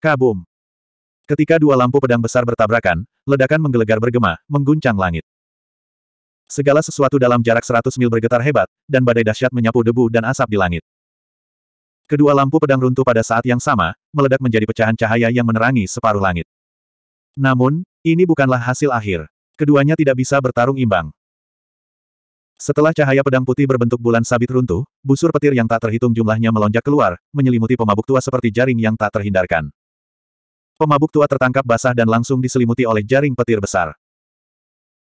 Kabum! Ketika dua lampu pedang besar bertabrakan, ledakan menggelegar bergema, mengguncang langit. Segala sesuatu dalam jarak seratus mil bergetar hebat, dan badai dahsyat menyapu debu dan asap di langit. Kedua lampu pedang runtuh pada saat yang sama, meledak menjadi pecahan cahaya yang menerangi separuh langit. Namun, ini bukanlah hasil akhir. Keduanya tidak bisa bertarung imbang. Setelah cahaya pedang putih berbentuk bulan sabit runtuh, busur petir yang tak terhitung jumlahnya melonjak keluar, menyelimuti pemabuk tua seperti jaring yang tak terhindarkan. Pemabuk tua tertangkap basah dan langsung diselimuti oleh jaring petir besar.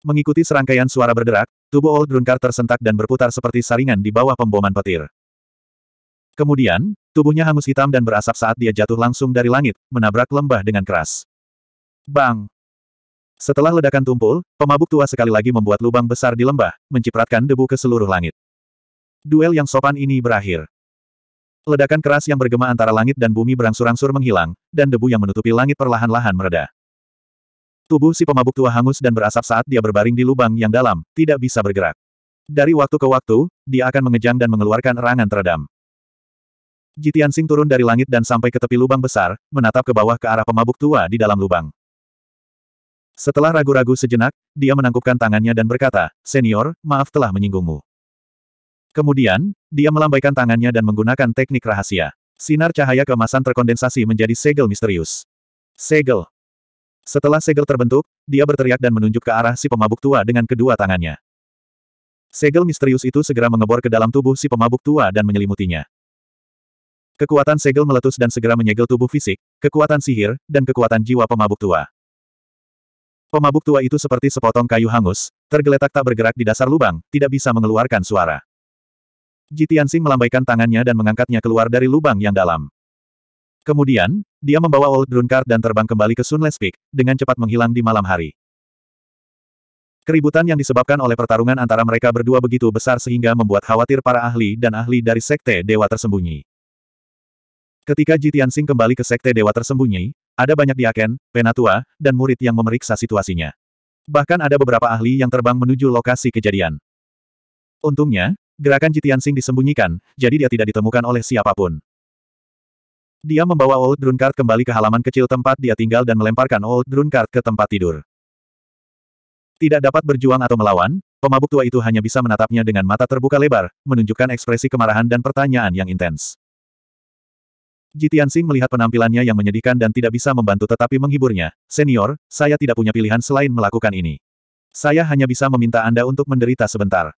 Mengikuti serangkaian suara berderak, tubuh Old Drunkard tersentak dan berputar seperti saringan di bawah pemboman petir. Kemudian, tubuhnya hangus hitam dan berasap saat dia jatuh langsung dari langit, menabrak lembah dengan keras. Bang! Setelah ledakan tumpul, pemabuk tua sekali lagi membuat lubang besar di lembah, mencipratkan debu ke seluruh langit. Duel yang sopan ini berakhir. Ledakan keras yang bergema antara langit dan bumi berangsur-angsur menghilang, dan debu yang menutupi langit perlahan-lahan mereda. Tubuh si pemabuk tua hangus dan berasap saat dia berbaring di lubang yang dalam, tidak bisa bergerak. Dari waktu ke waktu, dia akan mengejang dan mengeluarkan erangan teredam. Jitiansing turun dari langit dan sampai ke tepi lubang besar, menatap ke bawah ke arah pemabuk tua di dalam lubang. Setelah ragu-ragu sejenak, dia menangkupkan tangannya dan berkata, Senior, maaf telah menyinggungmu. Kemudian, dia melambaikan tangannya dan menggunakan teknik rahasia. Sinar cahaya keemasan terkondensasi menjadi segel misterius. Segel. Setelah segel terbentuk, dia berteriak dan menunjuk ke arah si pemabuk tua dengan kedua tangannya. Segel misterius itu segera mengebor ke dalam tubuh si pemabuk tua dan menyelimutinya. Kekuatan segel meletus dan segera menyegel tubuh fisik, kekuatan sihir, dan kekuatan jiwa pemabuk tua. Pemabuk tua itu seperti sepotong kayu hangus, tergeletak tak bergerak di dasar lubang, tidak bisa mengeluarkan suara. Jitiansing melambaikan tangannya dan mengangkatnya keluar dari lubang yang dalam. Kemudian, dia membawa Old Drunkard dan terbang kembali ke Sunless Peak, dengan cepat menghilang di malam hari. Keributan yang disebabkan oleh pertarungan antara mereka berdua begitu besar sehingga membuat khawatir para ahli dan ahli dari Sekte Dewa Tersembunyi. Ketika Jitiansing kembali ke Sekte Dewa Tersembunyi, ada banyak diaken, penatua, dan murid yang memeriksa situasinya. Bahkan ada beberapa ahli yang terbang menuju lokasi kejadian. Untungnya, Gerakan Jitiansing disembunyikan, jadi dia tidak ditemukan oleh siapa pun. Dia membawa Old Drunkard kembali ke halaman kecil tempat dia tinggal dan melemparkan Old Drunkard ke tempat tidur. Tidak dapat berjuang atau melawan, pemabuk tua itu hanya bisa menatapnya dengan mata terbuka lebar, menunjukkan ekspresi kemarahan dan pertanyaan yang intens. Jitiansing melihat penampilannya yang menyedihkan dan tidak bisa membantu tetapi menghiburnya. Senior, saya tidak punya pilihan selain melakukan ini. Saya hanya bisa meminta Anda untuk menderita sebentar.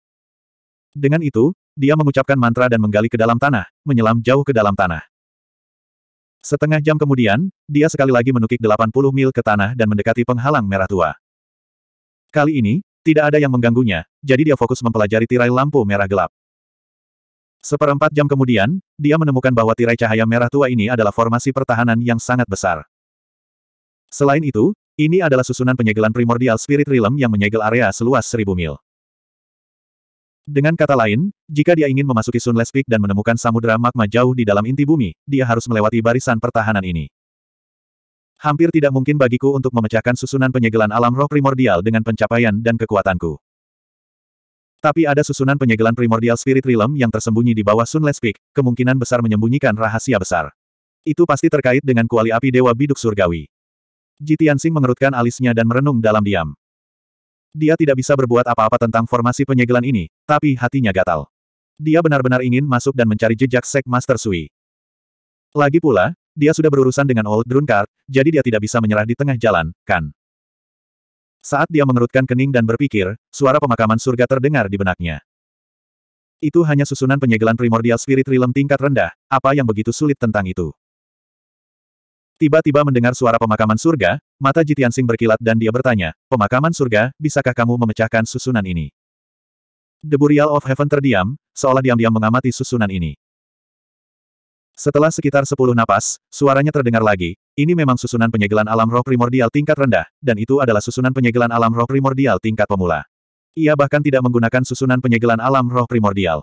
Dengan itu, dia mengucapkan mantra dan menggali ke dalam tanah, menyelam jauh ke dalam tanah. Setengah jam kemudian, dia sekali lagi menukik 80 mil ke tanah dan mendekati penghalang merah tua. Kali ini, tidak ada yang mengganggunya, jadi dia fokus mempelajari tirai lampu merah gelap. Seperempat jam kemudian, dia menemukan bahwa tirai cahaya merah tua ini adalah formasi pertahanan yang sangat besar. Selain itu, ini adalah susunan penyegelan primordial Spirit Realm yang menyegel area seluas seribu mil. Dengan kata lain, jika dia ingin memasuki Sunless Peak dan menemukan samudera magma jauh di dalam inti bumi, dia harus melewati barisan pertahanan ini. Hampir tidak mungkin bagiku untuk memecahkan susunan penyegelan alam roh primordial dengan pencapaian dan kekuatanku. Tapi ada susunan penyegelan primordial spirit realm yang tersembunyi di bawah Sunless Peak, kemungkinan besar menyembunyikan rahasia besar. Itu pasti terkait dengan kuali api Dewa Biduk Surgawi. Jitiansing mengerutkan alisnya dan merenung dalam diam. Dia tidak bisa berbuat apa-apa tentang formasi penyegelan ini, tapi hatinya gatal. Dia benar-benar ingin masuk dan mencari jejak Sek Master Sui. Lagi pula, dia sudah berurusan dengan Old Drunkard, jadi dia tidak bisa menyerah di tengah jalan, kan? Saat dia mengerutkan kening dan berpikir, suara pemakaman surga terdengar di benaknya. Itu hanya susunan penyegelan primordial spirit realm tingkat rendah, apa yang begitu sulit tentang itu? Tiba-tiba mendengar suara pemakaman surga, mata Jitiansing berkilat dan dia bertanya, pemakaman surga, bisakah kamu memecahkan susunan ini? The Burial of Heaven terdiam, seolah diam-diam mengamati susunan ini. Setelah sekitar sepuluh napas, suaranya terdengar lagi, ini memang susunan penyegelan alam roh primordial tingkat rendah, dan itu adalah susunan penyegelan alam roh primordial tingkat pemula. Ia bahkan tidak menggunakan susunan penyegelan alam roh primordial.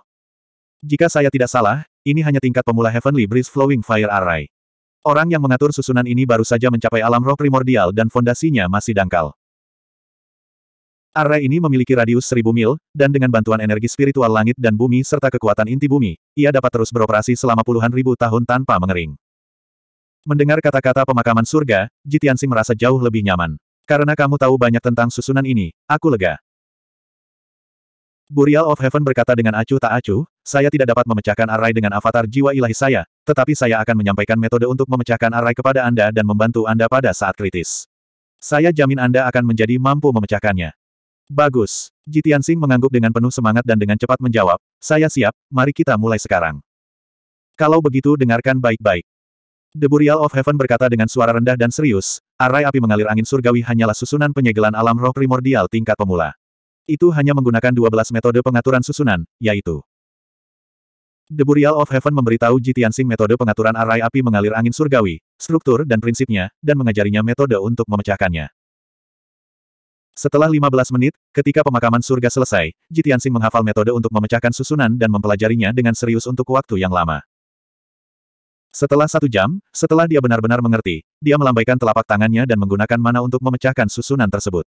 Jika saya tidak salah, ini hanya tingkat pemula Heavenly Breeze Flowing Fire Array. Orang yang mengatur susunan ini baru saja mencapai alam roh primordial dan fondasinya masih dangkal. Array ini memiliki radius seribu mil, dan dengan bantuan energi spiritual langit dan bumi serta kekuatan inti bumi, ia dapat terus beroperasi selama puluhan ribu tahun tanpa mengering. Mendengar kata-kata pemakaman surga, Jitiansing merasa jauh lebih nyaman. Karena kamu tahu banyak tentang susunan ini, aku lega. Burial of Heaven berkata dengan acuh tak acuh, saya tidak dapat memecahkan arai dengan avatar jiwa ilahi saya, tetapi saya akan menyampaikan metode untuk memecahkan arai kepada Anda dan membantu Anda pada saat kritis. Saya jamin Anda akan menjadi mampu memecahkannya. Bagus. Jitiansing mengangguk dengan penuh semangat dan dengan cepat menjawab, saya siap, mari kita mulai sekarang. Kalau begitu dengarkan baik-baik. The Burial of Heaven berkata dengan suara rendah dan serius, arai api mengalir angin surgawi hanyalah susunan penyegelan alam roh primordial tingkat pemula. Itu hanya menggunakan 12 metode pengaturan susunan, yaitu The Burial of Heaven memberitahu Jitiansing metode pengaturan arai api mengalir angin surgawi, struktur dan prinsipnya, dan mengajarinya metode untuk memecahkannya. Setelah 15 menit, ketika pemakaman surga selesai, Jitiansing menghafal metode untuk memecahkan susunan dan mempelajarinya dengan serius untuk waktu yang lama. Setelah satu jam, setelah dia benar-benar mengerti, dia melambaikan telapak tangannya dan menggunakan mana untuk memecahkan susunan tersebut.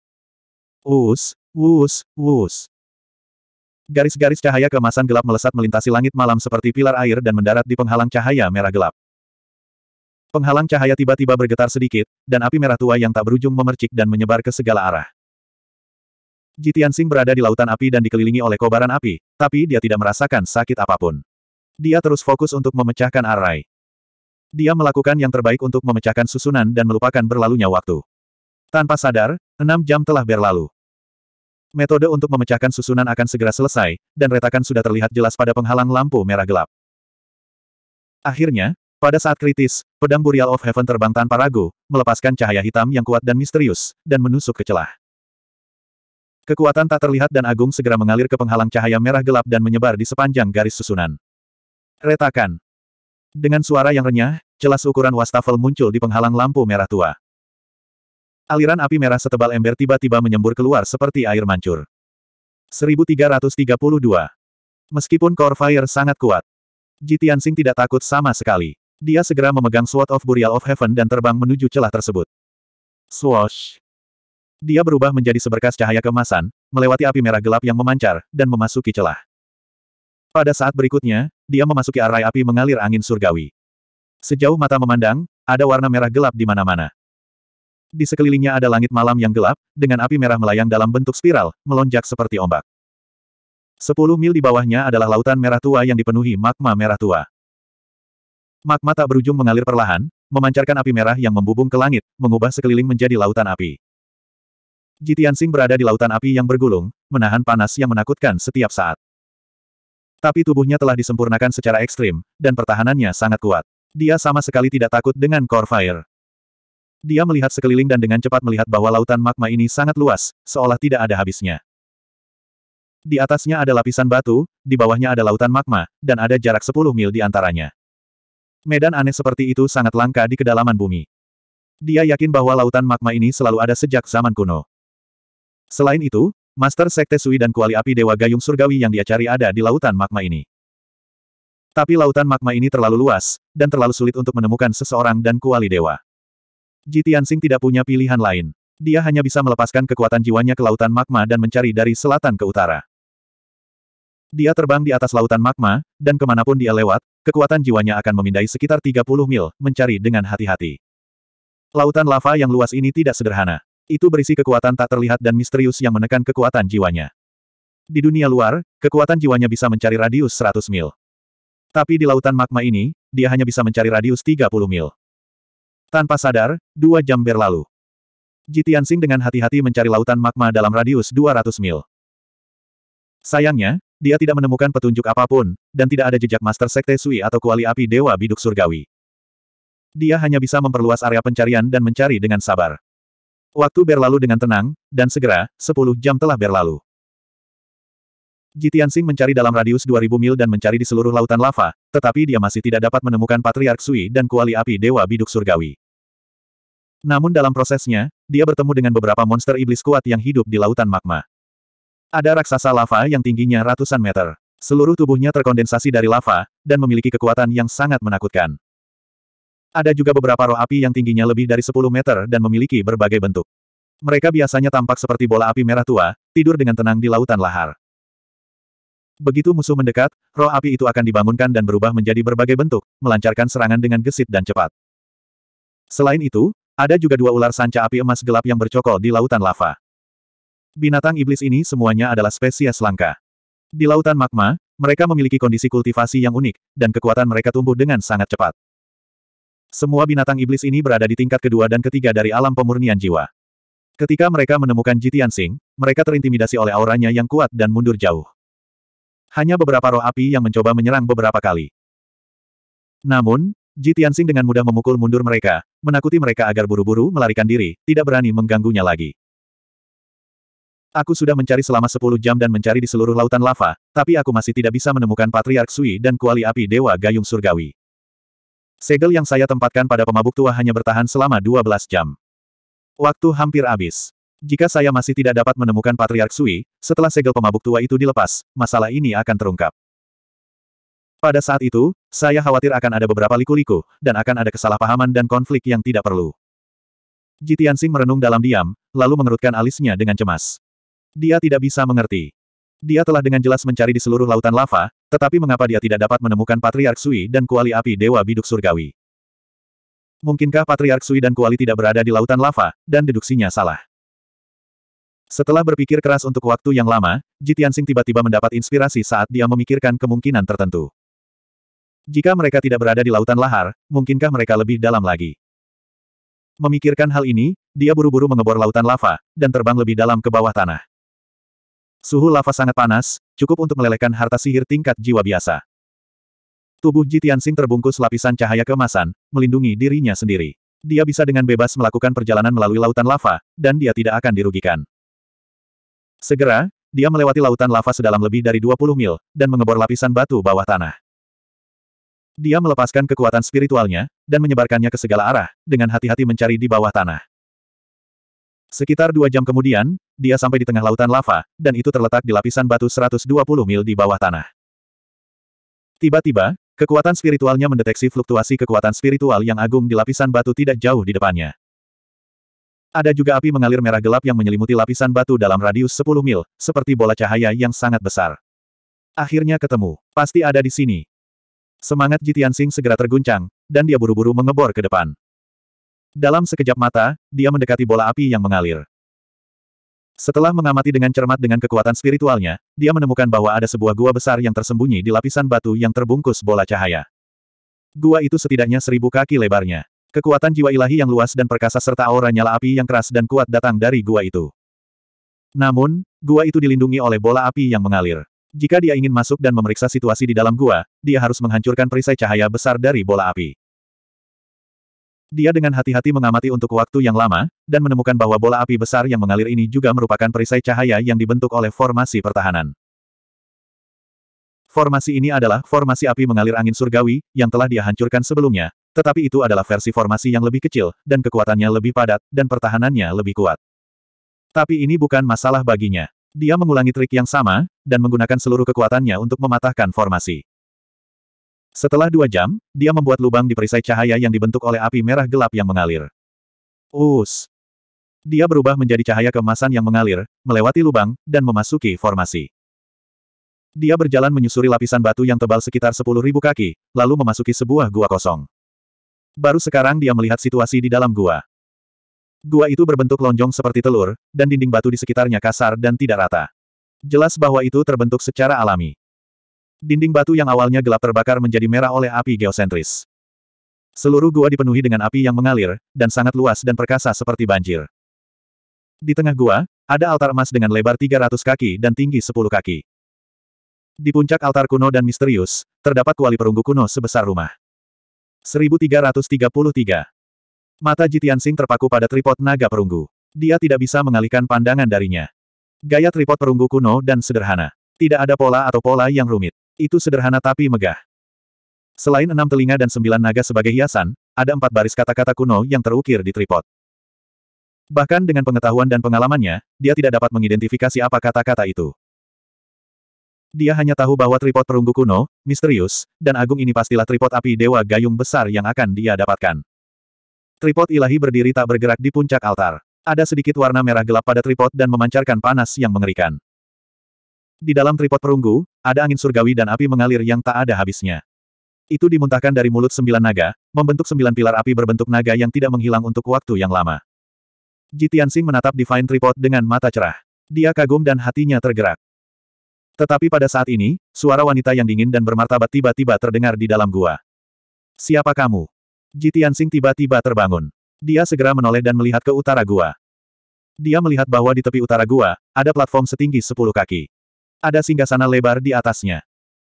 Wus, wus, wus. Garis-garis cahaya kemasan gelap melesat melintasi langit malam seperti pilar air dan mendarat di penghalang cahaya merah gelap. Penghalang cahaya tiba-tiba bergetar sedikit, dan api merah tua yang tak berujung memercik dan menyebar ke segala arah. Jitiansing berada di lautan api dan dikelilingi oleh kobaran api, tapi dia tidak merasakan sakit apa pun. Dia terus fokus untuk memecahkan arai. Dia melakukan yang terbaik untuk memecahkan susunan dan melupakan berlalunya waktu. Tanpa sadar, enam jam telah berlalu. Metode untuk memecahkan susunan akan segera selesai, dan retakan sudah terlihat jelas pada penghalang lampu merah gelap. Akhirnya, pada saat kritis, pedang Burial of Heaven terbang tanpa ragu, melepaskan cahaya hitam yang kuat dan misterius, dan menusuk ke celah. Kekuatan tak terlihat dan agung segera mengalir ke penghalang cahaya merah gelap dan menyebar di sepanjang garis susunan. Retakan. Dengan suara yang renyah, celah ukuran wastafel muncul di penghalang lampu merah tua. Aliran api merah setebal ember tiba-tiba menyembur keluar seperti air mancur. 1332. Meskipun core fire sangat kuat, Jitiansing tidak takut sama sekali. Dia segera memegang Sword of Burial of Heaven dan terbang menuju celah tersebut. Swoosh! Dia berubah menjadi seberkas cahaya kemasan, melewati api merah gelap yang memancar, dan memasuki celah. Pada saat berikutnya, dia memasuki arai api mengalir angin surgawi. Sejauh mata memandang, ada warna merah gelap di mana-mana. Di sekelilingnya ada langit malam yang gelap, dengan api merah melayang dalam bentuk spiral, melonjak seperti ombak. Sepuluh mil di bawahnya adalah lautan merah tua yang dipenuhi magma merah tua. Magma tak berujung mengalir perlahan, memancarkan api merah yang membubung ke langit, mengubah sekeliling menjadi lautan api. Jitiansing berada di lautan api yang bergulung, menahan panas yang menakutkan setiap saat. Tapi tubuhnya telah disempurnakan secara ekstrim, dan pertahanannya sangat kuat. Dia sama sekali tidak takut dengan core fire. Dia melihat sekeliling dan dengan cepat melihat bahwa lautan magma ini sangat luas, seolah tidak ada habisnya. Di atasnya ada lapisan batu, di bawahnya ada lautan magma, dan ada jarak 10 mil di antaranya. Medan aneh seperti itu sangat langka di kedalaman bumi. Dia yakin bahwa lautan magma ini selalu ada sejak zaman kuno. Selain itu, Master Sekte Sui dan kuali api Dewa Gayung Surgawi yang dia cari ada di lautan magma ini. Tapi lautan magma ini terlalu luas, dan terlalu sulit untuk menemukan seseorang dan kuali dewa. Jitiansing tidak punya pilihan lain. Dia hanya bisa melepaskan kekuatan jiwanya ke lautan magma dan mencari dari selatan ke utara. Dia terbang di atas lautan magma, dan ke mana pun dia lewat, kekuatan jiwanya akan memindai sekitar 30 mil, mencari dengan hati-hati. Lautan lava yang luas ini tidak sederhana. Itu berisi kekuatan tak terlihat dan misterius yang menekan kekuatan jiwanya. Di dunia luar, kekuatan jiwanya bisa mencari radius 100 mil. Tapi di lautan magma ini, dia hanya bisa mencari radius 30 mil. Tanpa sadar, dua jam berlalu. Jitiansing dengan hati-hati mencari lautan magma dalam radius 200 mil. Sayangnya, dia tidak menemukan petunjuk apa pun, dan tidak ada jejak Master Sekte Sui atau kuali api Dewa Biduk Surgawi. Dia hanya bisa memperluas area pencarian dan mencari dengan sabar. Waktu berlalu dengan tenang, dan segera, 10 jam telah berlalu. Jitiansing mencari dalam radius 2000 mil dan mencari di seluruh lautan lava, tetapi dia masih tidak dapat menemukan Patriark Sui dan kuali api Dewa Biduk Surgawi. Namun dalam prosesnya, dia bertemu dengan beberapa monster iblis kuat yang hidup di lautan magma. Ada raksasa lava yang tingginya ratusan meter. Seluruh tubuhnya terkondensasi dari lava, dan memiliki kekuatan yang sangat menakutkan. Ada juga beberapa roh api yang tingginya lebih dari 10 meter dan memiliki berbagai bentuk. Mereka biasanya tampak seperti bola api merah tua, tidur dengan tenang di lautan lahar. Begitu musuh mendekat, roh api itu akan dibangunkan dan berubah menjadi berbagai bentuk, melancarkan serangan dengan gesit dan cepat. Selain itu, ada juga dua ular sanca api emas gelap yang bercokol di lautan lava. Binatang iblis ini semuanya adalah spesies langka. Di lautan magma, mereka memiliki kondisi kultivasi yang unik, dan kekuatan mereka tumbuh dengan sangat cepat. Semua binatang iblis ini berada di tingkat kedua dan ketiga dari alam pemurnian jiwa. Ketika mereka menemukan Jitian Sing, mereka terintimidasi oleh auranya yang kuat dan mundur jauh. Hanya beberapa roh api yang mencoba menyerang beberapa kali. Namun, Ji Tianxing dengan mudah memukul mundur mereka, menakuti mereka agar buru-buru melarikan diri, tidak berani mengganggunya lagi. Aku sudah mencari selama 10 jam dan mencari di seluruh lautan lava, tapi aku masih tidak bisa menemukan Patriark Sui dan kuali api Dewa Gayung Surgawi. Segel yang saya tempatkan pada pemabuk tua hanya bertahan selama 12 jam. Waktu hampir habis. Jika saya masih tidak dapat menemukan Patriark Sui, setelah segel pemabuk tua itu dilepas, masalah ini akan terungkap. Pada saat itu, saya khawatir akan ada beberapa liku-liku, dan akan ada kesalahpahaman dan konflik yang tidak perlu. Jitiansing merenung dalam diam, lalu mengerutkan alisnya dengan cemas. Dia tidak bisa mengerti. Dia telah dengan jelas mencari di seluruh lautan lava, tetapi mengapa dia tidak dapat menemukan Patriark Sui dan kuali api Dewa Biduk Surgawi? Mungkinkah Patriark Sui dan kuali tidak berada di lautan lava, dan deduksinya salah? Setelah berpikir keras untuk waktu yang lama, Jitiansing tiba-tiba mendapat inspirasi saat dia memikirkan kemungkinan tertentu. Jika mereka tidak berada di lautan lahar, mungkinkah mereka lebih dalam lagi? Memikirkan hal ini, dia buru-buru mengebor lautan lava, dan terbang lebih dalam ke bawah tanah. Suhu lava sangat panas, cukup untuk melelehkan harta sihir tingkat jiwa biasa. Tubuh Jitiansing terbungkus lapisan cahaya keemasan, melindungi dirinya sendiri. Dia bisa dengan bebas melakukan perjalanan melalui lautan lava, dan dia tidak akan dirugikan. Segera, dia melewati lautan lava sedalam lebih dari 20 mil, dan mengebor lapisan batu bawah tanah. Dia melepaskan kekuatan spiritualnya, dan menyebarkannya ke segala arah, dengan hati-hati mencari di bawah tanah. Sekitar dua jam kemudian, dia sampai di tengah lautan lava, dan itu terletak di lapisan batu 120 mil di bawah tanah. Tiba-tiba, kekuatan spiritualnya mendeteksi fluktuasi kekuatan spiritual yang agung di lapisan batu tidak jauh di depannya. Ada juga api mengalir merah gelap yang menyelimuti lapisan batu dalam radius 10 mil, seperti bola cahaya yang sangat besar. Akhirnya ketemu. Pasti ada di sini. Semangat Jitiansing segera terguncang, dan dia buru-buru mengebor ke depan. Dalam sekejap mata, dia mendekati bola api yang mengalir. Setelah mengamati dengan cermat dengan kekuatan spiritualnya, dia menemukan bahwa ada sebuah gua besar yang tersembunyi di lapisan batu yang terbungkus bola cahaya. Gua itu setidaknya seribu kaki lebarnya. Kekuatan jiwa ilahi yang luas dan perkasa serta aura nyala api yang keras dan kuat datang dari gua itu. Namun, gua itu dilindungi oleh bola api yang mengalir. Jika dia ingin masuk dan memeriksa situasi di dalam gua, dia harus menghancurkan perisai cahaya besar dari bola api. Dia dengan hati-hati mengamati untuk waktu yang lama, dan menemukan bahwa bola api besar yang mengalir ini juga merupakan perisai cahaya yang dibentuk oleh formasi pertahanan. Formasi ini adalah formasi api mengalir angin surgawi, yang telah dia hancurkan sebelumnya, tetapi itu adalah versi formasi yang lebih kecil, dan kekuatannya lebih padat, dan pertahanannya lebih kuat. Tapi ini bukan masalah baginya. Dia mengulangi trik yang sama, dan menggunakan seluruh kekuatannya untuk mematahkan formasi. Setelah dua jam, dia membuat lubang di perisai cahaya yang dibentuk oleh api merah gelap yang mengalir. Us! Dia berubah menjadi cahaya keemasan yang mengalir, melewati lubang, dan memasuki formasi. Dia berjalan menyusuri lapisan batu yang tebal sekitar 10.000 kaki, lalu memasuki sebuah gua kosong. Baru sekarang dia melihat situasi di dalam gua. Gua itu berbentuk lonjong seperti telur, dan dinding batu di sekitarnya kasar dan tidak rata. Jelas bahwa itu terbentuk secara alami. Dinding batu yang awalnya gelap terbakar menjadi merah oleh api geosentris. Seluruh gua dipenuhi dengan api yang mengalir, dan sangat luas dan perkasa seperti banjir. Di tengah gua, ada altar emas dengan lebar 300 kaki dan tinggi 10 kaki. Di puncak altar kuno dan misterius, terdapat kuali perunggu kuno sebesar rumah. 1333 Mata Jitiansing terpaku pada tripod naga perunggu. Dia tidak bisa mengalihkan pandangan darinya. Gaya tripod perunggu kuno dan sederhana. Tidak ada pola atau pola yang rumit. Itu sederhana tapi megah. Selain enam telinga dan sembilan naga sebagai hiasan, ada empat baris kata-kata kuno yang terukir di tripod. Bahkan dengan pengetahuan dan pengalamannya, dia tidak dapat mengidentifikasi apa kata-kata itu. Dia hanya tahu bahwa tripod perunggu kuno, misterius, dan agung ini pastilah tripod api dewa gayung besar yang akan dia dapatkan. Tripod ilahi berdiri tak bergerak di puncak altar. Ada sedikit warna merah gelap pada tripod dan memancarkan panas yang mengerikan. Di dalam tripod perunggu, ada angin surgawi dan api mengalir yang tak ada habisnya. Itu dimuntahkan dari mulut sembilan naga, membentuk sembilan pilar api berbentuk naga yang tidak menghilang untuk waktu yang lama. Jitiansing menatap Divine Tripod dengan mata cerah. Dia kagum dan hatinya tergerak. Tetapi pada saat ini, suara wanita yang dingin dan bermartabat tiba-tiba terdengar di dalam gua. Siapa kamu? Jitiansing tiba-tiba terbangun. Dia segera menoleh dan melihat ke utara gua. Dia melihat bahwa di tepi utara gua, ada platform setinggi sepuluh kaki. Ada singgasana lebar di atasnya.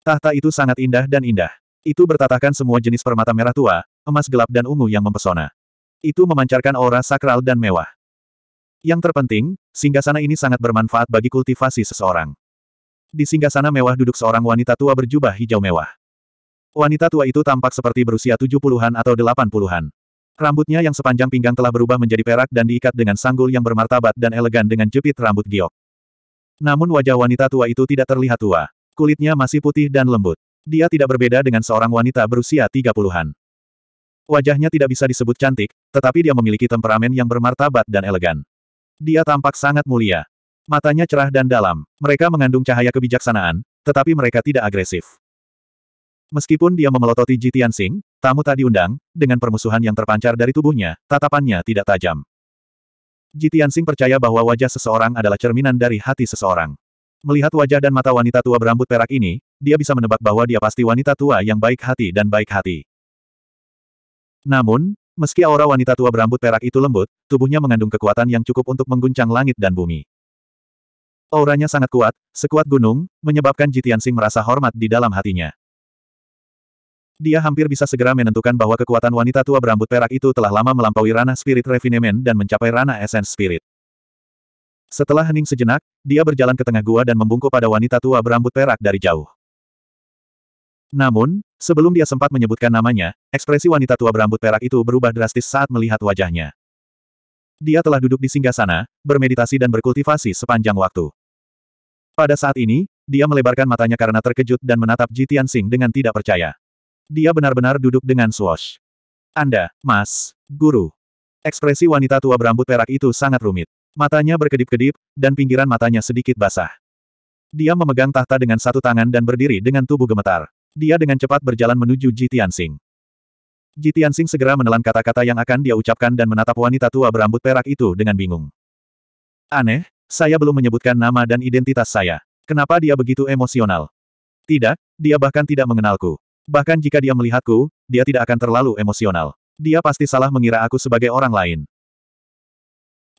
Tahta itu sangat indah dan indah. Itu bertatahkan semua jenis permata merah tua, emas gelap dan ungu yang mempesona. Itu memancarkan aura sakral dan mewah. Yang terpenting, singgasana ini sangat bermanfaat bagi kultivasi seseorang. Di singgasana mewah duduk seorang wanita tua berjubah hijau mewah. Wanita tua itu tampak seperti berusia 70-an atau 80-an. Rambutnya yang sepanjang pinggang telah berubah menjadi perak dan diikat dengan sanggul yang bermartabat dan elegan dengan jepit rambut giok. Namun wajah wanita tua itu tidak terlihat tua. Kulitnya masih putih dan lembut. Dia tidak berbeda dengan seorang wanita berusia tiga puluhan. Wajahnya tidak bisa disebut cantik, tetapi dia memiliki temperamen yang bermartabat dan elegan. Dia tampak sangat mulia. Matanya cerah dan dalam, mereka mengandung cahaya kebijaksanaan, tetapi mereka tidak agresif. Meskipun dia memelototi Ji Tianxing, tamu tak diundang, dengan permusuhan yang terpancar dari tubuhnya, tatapannya tidak tajam. Ji Tianxing percaya bahwa wajah seseorang adalah cerminan dari hati seseorang. Melihat wajah dan mata wanita tua berambut perak ini, dia bisa menebak bahwa dia pasti wanita tua yang baik hati dan baik hati. Namun, meski aura wanita tua berambut perak itu lembut, tubuhnya mengandung kekuatan yang cukup untuk mengguncang langit dan bumi. Auranya sangat kuat, sekuat gunung, menyebabkan Jitiansing merasa hormat di dalam hatinya. Dia hampir bisa segera menentukan bahwa kekuatan wanita tua berambut perak itu telah lama melampaui ranah spirit refinement dan mencapai ranah essence spirit. Setelah hening sejenak, dia berjalan ke tengah gua dan membungkuk pada wanita tua berambut perak dari jauh. Namun, sebelum dia sempat menyebutkan namanya, ekspresi wanita tua berambut perak itu berubah drastis saat melihat wajahnya. Dia telah duduk di singgah sana, bermeditasi dan berkultivasi sepanjang waktu. Pada saat ini, dia melebarkan matanya karena terkejut dan menatap Jitian Sing dengan tidak percaya. Dia benar-benar duduk dengan swoosh. Anda, Mas, Guru. Ekspresi wanita tua berambut perak itu sangat rumit. Matanya berkedip-kedip, dan pinggiran matanya sedikit basah. Dia memegang tahta dengan satu tangan dan berdiri dengan tubuh gemetar. Dia dengan cepat berjalan menuju Ji Tianxing. Ji Tianxing segera menelan kata-kata yang akan dia ucapkan dan menatap wanita tua berambut perak itu dengan bingung. Aneh, saya belum menyebutkan nama dan identitas saya. Kenapa dia begitu emosional? Tidak, dia bahkan tidak mengenalku. Bahkan jika dia melihatku, dia tidak akan terlalu emosional. Dia pasti salah mengira aku sebagai orang lain.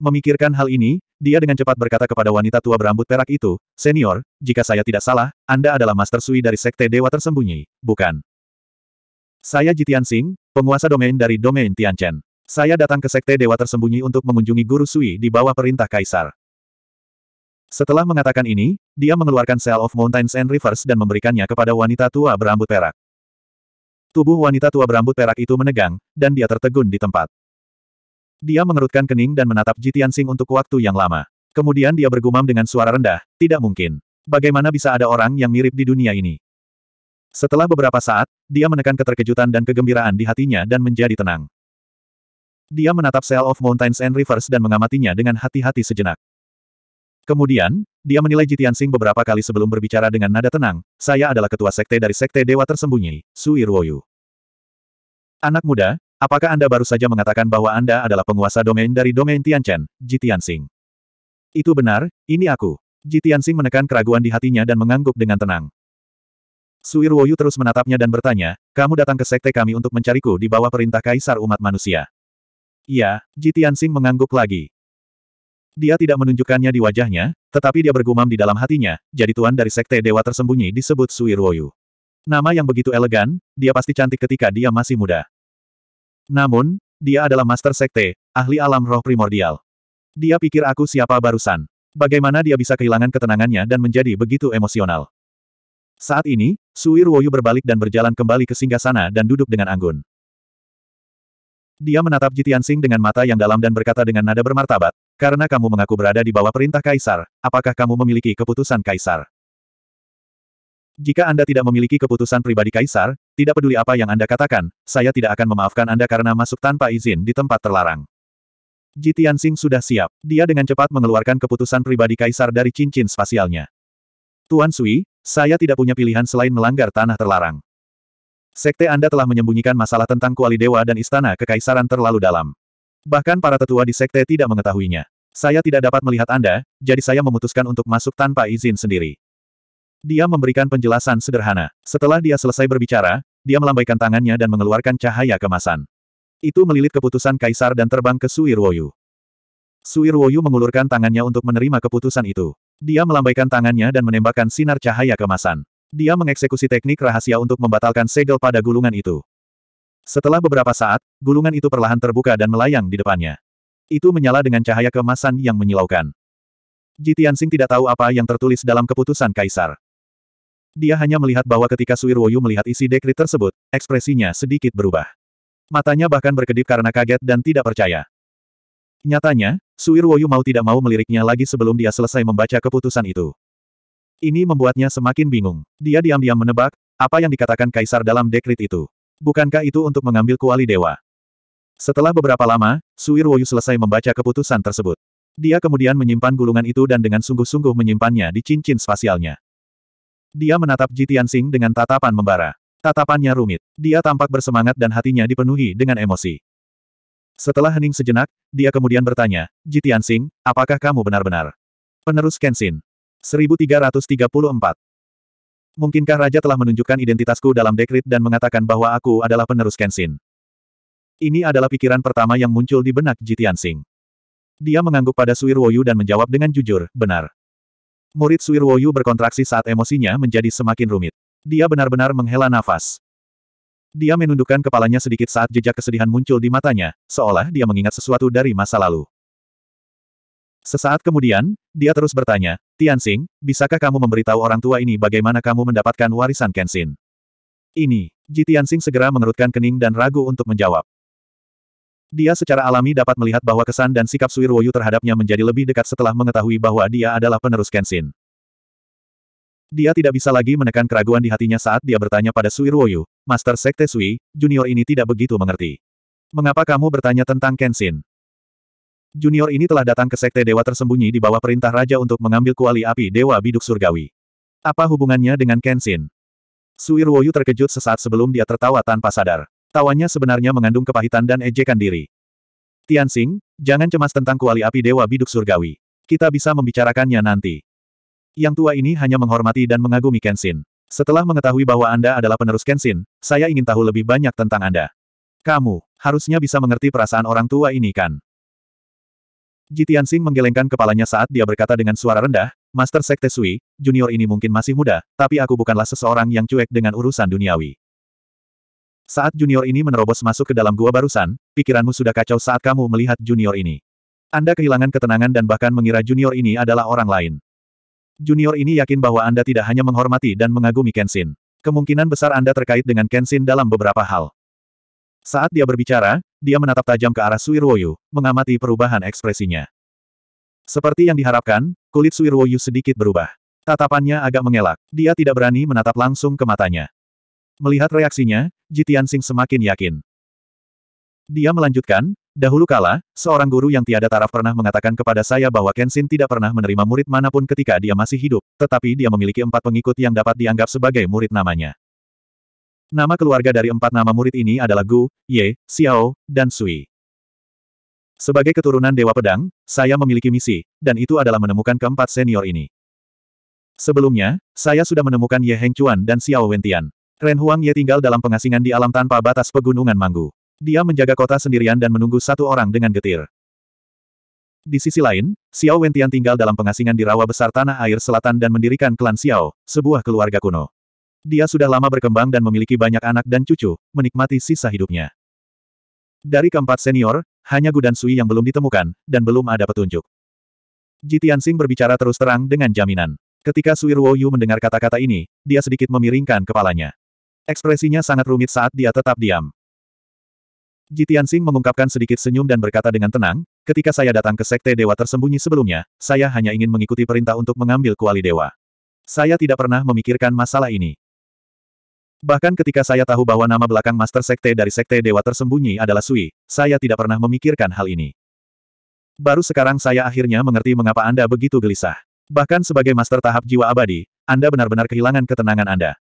Memikirkan hal ini, dia dengan cepat berkata kepada wanita tua berambut perak itu, Senior, jika saya tidak salah, Anda adalah Master Sui dari Sekte Dewa Tersembunyi, bukan? Saya Jitian Sing, penguasa domain dari domain Tianchen. Saya datang ke Sekte Dewa Tersembunyi untuk mengunjungi Guru Sui di bawah perintah Kaisar. Setelah mengatakan ini, dia mengeluarkan Cell of Mountains and Rivers dan memberikannya kepada wanita tua berambut perak. Tubuh wanita tua berambut perak itu menegang, dan dia tertegun di tempat. Dia mengerutkan kening dan menatap Jitiansing untuk waktu yang lama. Kemudian dia bergumam dengan suara rendah, tidak mungkin. Bagaimana bisa ada orang yang mirip di dunia ini? Setelah beberapa saat, dia menekan keterkejutan dan kegembiraan di hatinya dan menjadi tenang. Dia menatap Cell of Mountains and Rivers dan mengamatinya dengan hati-hati sejenak. Kemudian, dia menilai Jitiansing beberapa kali sebelum berbicara dengan nada tenang, saya adalah ketua sekte dari Sekte Dewa Tersembunyi, Sui Ruoyu. Anak muda, Apakah Anda baru saja mengatakan bahwa Anda adalah penguasa domain dari domain Tianchen, Ji Tianxing? Itu benar, ini aku. Ji Tianxing menekan keraguan di hatinya dan mengangguk dengan tenang. Sui Ruoyu terus menatapnya dan bertanya, kamu datang ke sekte kami untuk mencariku di bawah perintah kaisar umat manusia. Iya, Ji Tianxing mengangguk lagi. Dia tidak menunjukkannya di wajahnya, tetapi dia bergumam di dalam hatinya, jadi tuan dari sekte dewa tersembunyi disebut Sui Ruoyu. Nama yang begitu elegan, dia pasti cantik ketika dia masih muda. Namun, dia adalah Master Sekte, ahli alam roh primordial. Dia pikir aku siapa barusan. Bagaimana dia bisa kehilangan ketenangannya dan menjadi begitu emosional. Saat ini, Sui Ruoyu berbalik dan berjalan kembali ke singgah sana dan duduk dengan anggun. Dia menatap Jitiansing dengan mata yang dalam dan berkata dengan nada bermartabat, karena kamu mengaku berada di bawah perintah kaisar, apakah kamu memiliki keputusan kaisar? Jika Anda tidak memiliki keputusan pribadi kaisar, tidak peduli apa yang Anda katakan, saya tidak akan memaafkan Anda karena masuk tanpa izin di tempat terlarang. Jitiansing sudah siap. Dia dengan cepat mengeluarkan keputusan pribadi kaisar dari cincin spasialnya. Tuan Sui, saya tidak punya pilihan selain melanggar tanah terlarang. Sekte Anda telah menyembunyikan masalah tentang kuali dewa dan istana kekaisaran terlalu dalam. Bahkan para tetua di sekte tidak mengetahuinya. Saya tidak dapat melihat Anda, jadi saya memutuskan untuk masuk tanpa izin sendiri. Dia memberikan penjelasan sederhana. Setelah dia selesai berbicara, dia melambaikan tangannya dan mengeluarkan cahaya kemasan. Itu melilit keputusan kaisar dan terbang ke Suirwoyu. Suirwoyu mengulurkan tangannya untuk menerima keputusan itu. Dia melambaikan tangannya dan menembakkan sinar cahaya kemasan. Dia mengeksekusi teknik rahasia untuk membatalkan segel pada gulungan itu. Setelah beberapa saat, gulungan itu perlahan terbuka dan melayang di depannya. Itu menyala dengan cahaya kemasan yang menyilaukan. Jitiansing tidak tahu apa yang tertulis dalam keputusan kaisar. Dia hanya melihat bahwa ketika Suirwoyu melihat isi dekrit tersebut, ekspresinya sedikit berubah. Matanya bahkan berkedip karena kaget dan tidak percaya. Nyatanya, Suirwoyu mau tidak mau meliriknya lagi sebelum dia selesai membaca keputusan itu. Ini membuatnya semakin bingung. Dia diam-diam menebak, apa yang dikatakan Kaisar dalam dekrit itu. Bukankah itu untuk mengambil kuali dewa? Setelah beberapa lama, Suir Woyu selesai membaca keputusan tersebut. Dia kemudian menyimpan gulungan itu dan dengan sungguh-sungguh menyimpannya di cincin spasialnya. Dia menatap Jitian Sing dengan tatapan membara. Tatapannya rumit. Dia tampak bersemangat dan hatinya dipenuhi dengan emosi. Setelah hening sejenak, dia kemudian bertanya, Jitian Sing, apakah kamu benar-benar penerus Kenshin? 1334. Mungkinkah Raja telah menunjukkan identitasku dalam dekrit dan mengatakan bahwa aku adalah penerus Kenshin? Ini adalah pikiran pertama yang muncul di benak Jitian Sing. Dia mengangguk pada Suirwoyu dan menjawab dengan jujur, benar. Murid Suirwoyu berkontraksi saat emosinya menjadi semakin rumit. Dia benar-benar menghela nafas. Dia menundukkan kepalanya sedikit saat jejak kesedihan muncul di matanya, seolah dia mengingat sesuatu dari masa lalu. Sesaat kemudian, dia terus bertanya, Tianxing, bisakah kamu memberitahu orang tua ini bagaimana kamu mendapatkan warisan Kenshin? Ini, Ji Tianxing segera mengerutkan kening dan ragu untuk menjawab. Dia secara alami dapat melihat bahwa kesan dan sikap Suirwoyu terhadapnya menjadi lebih dekat setelah mengetahui bahwa dia adalah penerus Kenshin. Dia tidak bisa lagi menekan keraguan di hatinya saat dia bertanya pada Suirwoyu, Master Sekte Sui, junior ini tidak begitu mengerti. Mengapa kamu bertanya tentang Kenshin? Junior ini telah datang ke Sekte Dewa tersembunyi di bawah perintah Raja untuk mengambil kuali api Dewa Biduk Surgawi. Apa hubungannya dengan Kenshin? Suirwoyu terkejut sesaat sebelum dia tertawa tanpa sadar. Tawanya sebenarnya mengandung kepahitan dan ejekan diri. Tianxing, jangan cemas tentang kuali api Dewa Biduk Surgawi. Kita bisa membicarakannya nanti. Yang tua ini hanya menghormati dan mengagumi Kenshin. Setelah mengetahui bahwa Anda adalah penerus Kenshin, saya ingin tahu lebih banyak tentang Anda. Kamu, harusnya bisa mengerti perasaan orang tua ini kan? Jitiansing menggelengkan kepalanya saat dia berkata dengan suara rendah, Master Sekte Sui, junior ini mungkin masih muda, tapi aku bukanlah seseorang yang cuek dengan urusan duniawi. Saat junior ini menerobos masuk ke dalam gua barusan, pikiranmu sudah kacau saat kamu melihat junior ini. Anda kehilangan ketenangan dan bahkan mengira junior ini adalah orang lain. Junior ini yakin bahwa Anda tidak hanya menghormati dan mengagumi Kenshin. Kemungkinan besar Anda terkait dengan Kenshin dalam beberapa hal. Saat dia berbicara, dia menatap tajam ke arah Suirwoyu, mengamati perubahan ekspresinya. Seperti yang diharapkan, kulit Suirwoyu sedikit berubah. Tatapannya agak mengelak. Dia tidak berani menatap langsung ke matanya. Melihat reaksinya, Jitian Sing semakin yakin. Dia melanjutkan, dahulu kala, seorang guru yang tiada taraf pernah mengatakan kepada saya bahwa Kenshin tidak pernah menerima murid mana pun ketika dia masih hidup, tetapi dia memiliki empat pengikut yang dapat dianggap sebagai murid namanya. Nama keluarga dari empat nama murid ini adalah Gu, Ye, Xiao, dan Sui. Sebagai keturunan Dewa Pedang, saya memiliki misi, dan itu adalah menemukan keempat senior ini. Sebelumnya, saya sudah menemukan Ye Heng Chuan dan Xiao Wentian. Ren Huang Ye tinggal dalam pengasingan di alam tanpa batas pegunungan Manggu. Dia menjaga kota sendirian dan menunggu satu orang dengan getir. Di sisi lain, Xiao Wentian tinggal dalam pengasingan di rawa besar tanah air selatan dan mendirikan klan Xiao, sebuah keluarga kuno. Dia sudah lama berkembang dan memiliki banyak anak dan cucu, menikmati sisa hidupnya. Dari keempat senior, hanya Gu dan Sui yang belum ditemukan, dan belum ada petunjuk. Jitian Sing berbicara terus terang dengan jaminan. Ketika Sui Ruoyu mendengar kata-kata ini, dia sedikit memiringkan kepalanya. Ekspresinya sangat rumit saat dia tetap diam. Jitian Sing mengungkapkan sedikit senyum dan berkata dengan tenang, ketika saya datang ke Sekte Dewa tersembunyi sebelumnya, saya hanya ingin mengikuti perintah untuk mengambil kuali dewa. Saya tidak pernah memikirkan masalah ini. Bahkan ketika saya tahu bahwa nama belakang Master Sekte dari Sekte Dewa tersembunyi adalah Sui, saya tidak pernah memikirkan hal ini. Baru sekarang saya akhirnya mengerti mengapa Anda begitu gelisah. Bahkan sebagai Master tahap jiwa abadi, Anda benar-benar kehilangan ketenangan Anda.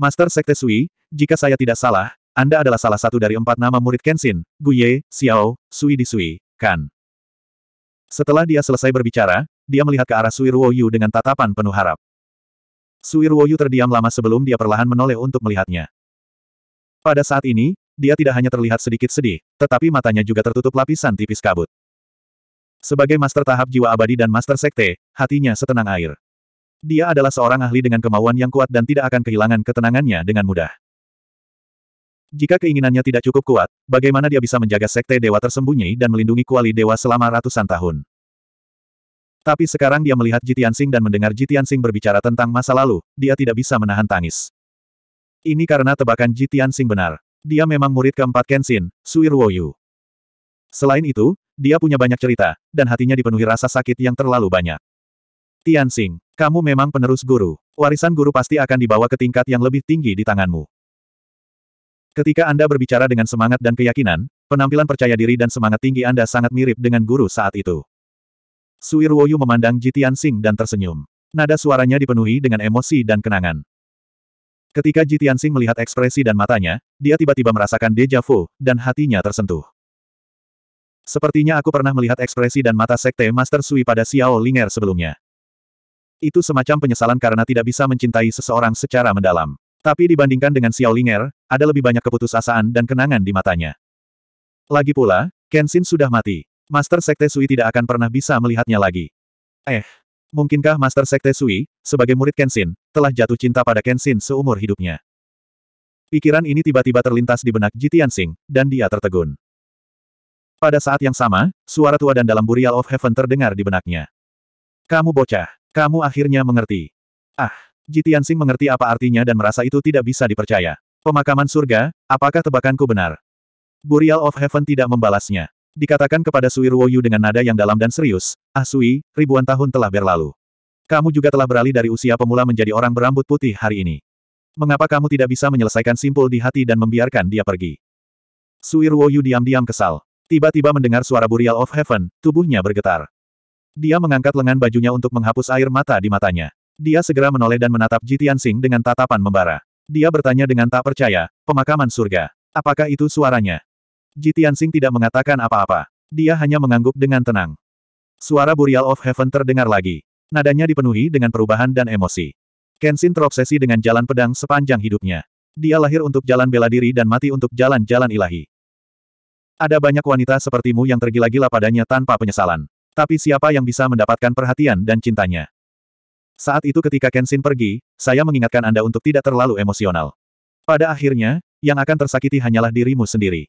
Master Sekte Sui, jika saya tidak salah, Anda adalah salah satu dari empat nama murid Kenshin, Guye, Xiao, Sui di Sui, kan? Setelah dia selesai berbicara, dia melihat ke arah Sui Ruoyu dengan tatapan penuh harap. Sui Ruoyu terdiam lama sebelum dia perlahan menoleh untuk melihatnya. Pada saat ini, dia tidak hanya terlihat sedikit sedih, tetapi matanya juga tertutup lapisan tipis kabut. Sebagai master tahap jiwa abadi dan master sekte, hatinya setenang air. Dia adalah seorang ahli dengan kemauan yang kuat dan tidak akan kehilangan ketenangannya dengan mudah. Jika keinginannya tidak cukup kuat, bagaimana dia bisa menjaga sekte dewa tersembunyi dan melindungi kuali dewa selama ratusan tahun? Tapi sekarang dia melihat Jitiansing dan mendengar Jitiansing berbicara tentang masa lalu, dia tidak bisa menahan tangis. Ini karena tebakan Jitiansing benar. Dia memang murid keempat Kenshin, Sui Ruoyu. Selain itu, dia punya banyak cerita, dan hatinya dipenuhi rasa sakit yang terlalu banyak. Tianxing, kamu memang penerus guru. Warisan guru pasti akan dibawa ke tingkat yang lebih tinggi di tanganmu. Ketika Anda berbicara dengan semangat dan keyakinan, penampilan percaya diri dan semangat tinggi Anda sangat mirip dengan guru saat itu. Sui Ruoyu memandang Ji Tianxing dan tersenyum. Nada suaranya dipenuhi dengan emosi dan kenangan. Ketika Ji Tianxing melihat ekspresi dan matanya, dia tiba-tiba merasakan deja vu, dan hatinya tersentuh. Sepertinya aku pernah melihat ekspresi dan mata sekte Master Sui pada Xiao Linger sebelumnya. Itu semacam penyesalan karena tidak bisa mencintai seseorang secara mendalam. Tapi dibandingkan dengan Xiao Linger, ada lebih banyak keputusasaan dan kenangan di matanya. Lagi pula, Kenshin sudah mati. Master Sekte Sui tidak akan pernah bisa melihatnya lagi. Eh, mungkinkah Master Sekte Sui, sebagai murid Kenshin, telah jatuh cinta pada Kenshin seumur hidupnya? Pikiran ini tiba-tiba terlintas di benak Jitiansing, dan dia tertegun. Pada saat yang sama, suara tua dan dalam Burial of Heaven terdengar di benaknya. Kamu bocah. Kamu akhirnya mengerti. Ah, Jitiansing mengerti apa artinya dan merasa itu tidak bisa dipercaya. Pemakaman surga, apakah tebakanku benar? Burial of Heaven tidak membalasnya. Dikatakan kepada Sui Ruoyu dengan nada yang dalam dan serius, Ah Sui, ribuan tahun telah berlalu. Kamu juga telah beralih dari usia pemula menjadi orang berambut putih hari ini. Mengapa kamu tidak bisa menyelesaikan simpul di hati dan membiarkan dia pergi? Sui Ruoyu diam-diam kesal. Tiba-tiba mendengar suara Burial of Heaven, tubuhnya bergetar. Dia mengangkat lengan bajunya untuk menghapus air mata di matanya. Dia segera menoleh dan menatap Jitiansing dengan tatapan membara. Dia bertanya dengan tak percaya, pemakaman surga. Apakah itu suaranya? Jitiansing tidak mengatakan apa-apa. Dia hanya mengangguk dengan tenang. Suara Burial of Heaven terdengar lagi. Nadanya dipenuhi dengan perubahan dan emosi. Kenshin terobsesi dengan jalan pedang sepanjang hidupnya. Dia lahir untuk jalan bela diri dan mati untuk jalan-jalan ilahi. Ada banyak wanita sepertimu yang tergila-gila padanya tanpa penyesalan. Tapi siapa yang bisa mendapatkan perhatian dan cintanya? Saat itu ketika Kenshin pergi, saya mengingatkan Anda untuk tidak terlalu emosional. Pada akhirnya, yang akan tersakiti hanyalah dirimu sendiri.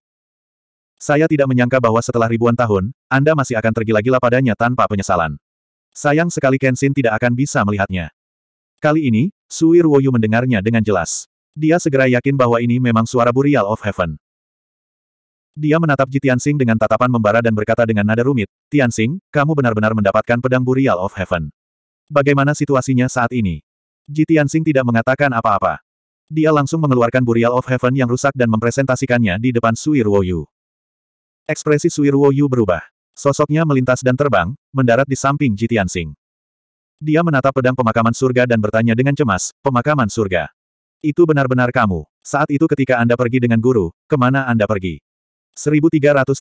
Saya tidak menyangka bahwa setelah ribuan tahun, Anda masih akan tergila-gila padanya tanpa penyesalan. Sayang sekali Kenshin tidak akan bisa melihatnya. Kali ini, Sui Ruoyu mendengarnya dengan jelas. Dia segera yakin bahwa ini memang suara Burial of Heaven. Dia menatap Ji Tianxing dengan tatapan membara dan berkata dengan nada rumit, Tianxing, kamu benar-benar mendapatkan pedang Burial of Heaven. Bagaimana situasinya saat ini? Ji Tianxing tidak mengatakan apa-apa. Dia langsung mengeluarkan Burial of Heaven yang rusak dan mempresentasikannya di depan Sui Ruoyu. Ekspresi Sui Ruoyu berubah. Sosoknya melintas dan terbang, mendarat di samping Ji Tianxing. Dia menatap pedang pemakaman surga dan bertanya dengan cemas, pemakaman surga. Itu benar-benar kamu. Saat itu ketika Anda pergi dengan guru, ke mana Anda pergi? 1335.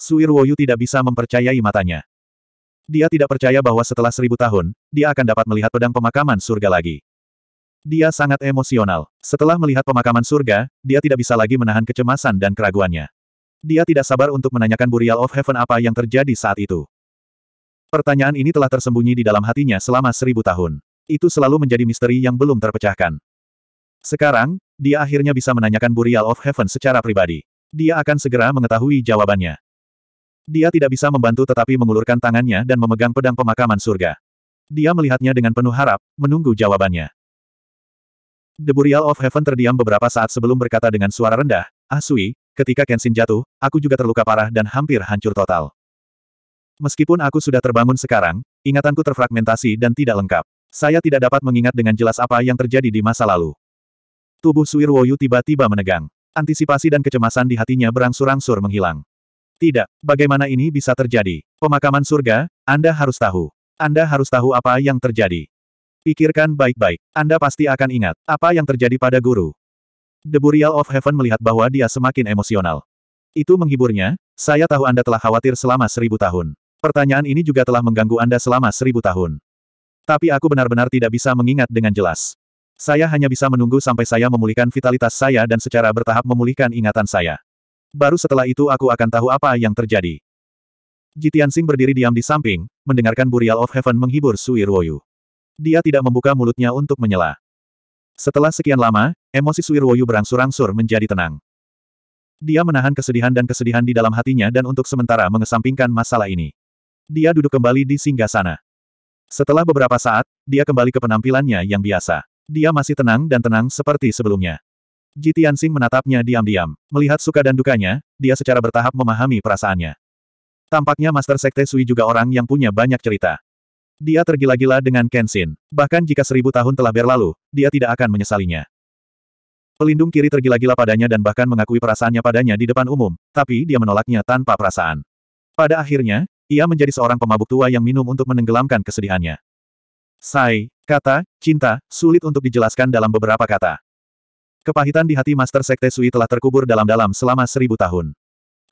Sui Ruoyu tidak bisa mempercayai matanya. Dia tidak percaya bahwa setelah seribu tahun, dia akan dapat melihat pedang pemakaman surga lagi. Dia sangat emosional. Setelah melihat pemakaman surga, dia tidak bisa lagi menahan kecemasan dan keraguannya. Dia tidak sabar untuk menanyakan Burial of Heaven apa yang terjadi saat itu. Pertanyaan ini telah tersembunyi di dalam hatinya selama seribu tahun. Itu selalu menjadi misteri yang belum terpecahkan. Sekarang, dia akhirnya bisa menanyakan Burial of Heaven secara pribadi. Dia akan segera mengetahui jawabannya. Dia tidak bisa membantu tetapi mengulurkan tangannya dan memegang pedang pemakaman surga. Dia melihatnya dengan penuh harap, menunggu jawabannya. The Burial of Heaven terdiam beberapa saat sebelum berkata dengan suara rendah, Ah Sui, ketika Kenshin jatuh, aku juga terluka parah dan hampir hancur total. Meskipun aku sudah terbangun sekarang, ingatanku terfragmentasi dan tidak lengkap. Saya tidak dapat mengingat dengan jelas apa yang terjadi di masa lalu. Tubuh Sui Ruoyu tiba-tiba menegang. Antisipasi dan kecemasan di hatinya berangsur-angsur menghilang. Tidak, bagaimana ini bisa terjadi? Pemakaman surga, Anda harus tahu. Anda harus tahu apa yang terjadi. Pikirkan baik-baik. Anda pasti akan ingat apa yang terjadi pada guru. The Burial of Heaven melihat bahwa dia semakin emosional. Itu menghiburnya, saya tahu Anda telah khawatir selama seribu tahun. Pertanyaan ini juga telah mengganggu Anda selama seribu tahun. Tapi aku benar-benar tidak bisa mengingat dengan jelas. Saya hanya bisa menunggu sampai saya memulihkan vitalitas saya dan secara bertahap memulihkan ingatan saya. Baru setelah itu aku akan tahu apa yang terjadi. Jitiansing berdiri diam di samping, mendengarkan Burial of Heaven menghibur Sui Ruoyu. Dia tidak membuka mulutnya untuk menyela. Setelah sekian lama, emosi Sui Ruoyu berangsur-angsur menjadi tenang. Dia menahan kesedihan dan kesedihan di dalam hatinya dan untuk sementara mengesampingkan masalah ini. Dia duduk kembali di singgah sana. Setelah beberapa saat, dia kembali ke penampilannya yang biasa. Dia masih tenang dan tenang seperti sebelumnya. Jitiansing menatapnya diam-diam. Melihat suka dan dukanya, dia secara bertahap memahami perasaannya. Tampaknya Master Sekte Sui juga orang yang punya banyak cerita. Dia tergila-gila dengan Kenshin. Bahkan jika seribu tahun telah berlalu, dia tidak akan menyesalinya. Pelindung kiri tergila-gila padanya dan bahkan mengakui perasaannya padanya di depan umum, tapi dia menolaknya tanpa perasaan. Pada akhirnya, ia menjadi seorang pemabuk tua yang minum untuk menenggelamkan kesedihannya. Sai, kata, cinta, sulit untuk dijelaskan dalam beberapa kata. Kepahitan di hati Master Sekte Sui telah terkubur dalam-dalam selama seribu tahun.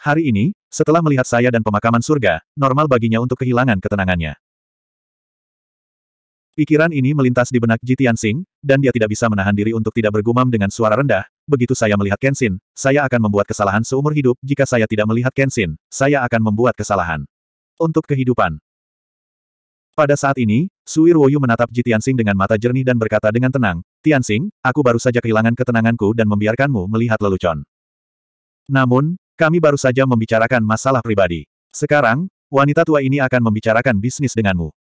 Hari ini, setelah melihat saya dan pemakaman surga, normal baginya untuk kehilangan ketenangannya. Pikiran ini melintas di benak Jitian Sing, dan dia tidak bisa menahan diri untuk tidak bergumam dengan suara rendah, begitu saya melihat Kenshin, saya akan membuat kesalahan seumur hidup, jika saya tidak melihat Kenshin, saya akan membuat kesalahan. Untuk kehidupan. Pada saat ini, Sui Ruoyu menatap Jitian Sing dengan mata jernih dan berkata dengan tenang, Tianxing, aku baru saja kehilangan ketenanganku dan membiarkanmu melihat lelucon. Namun, kami baru saja membicarakan masalah pribadi. Sekarang, wanita tua ini akan membicarakan bisnis denganmu.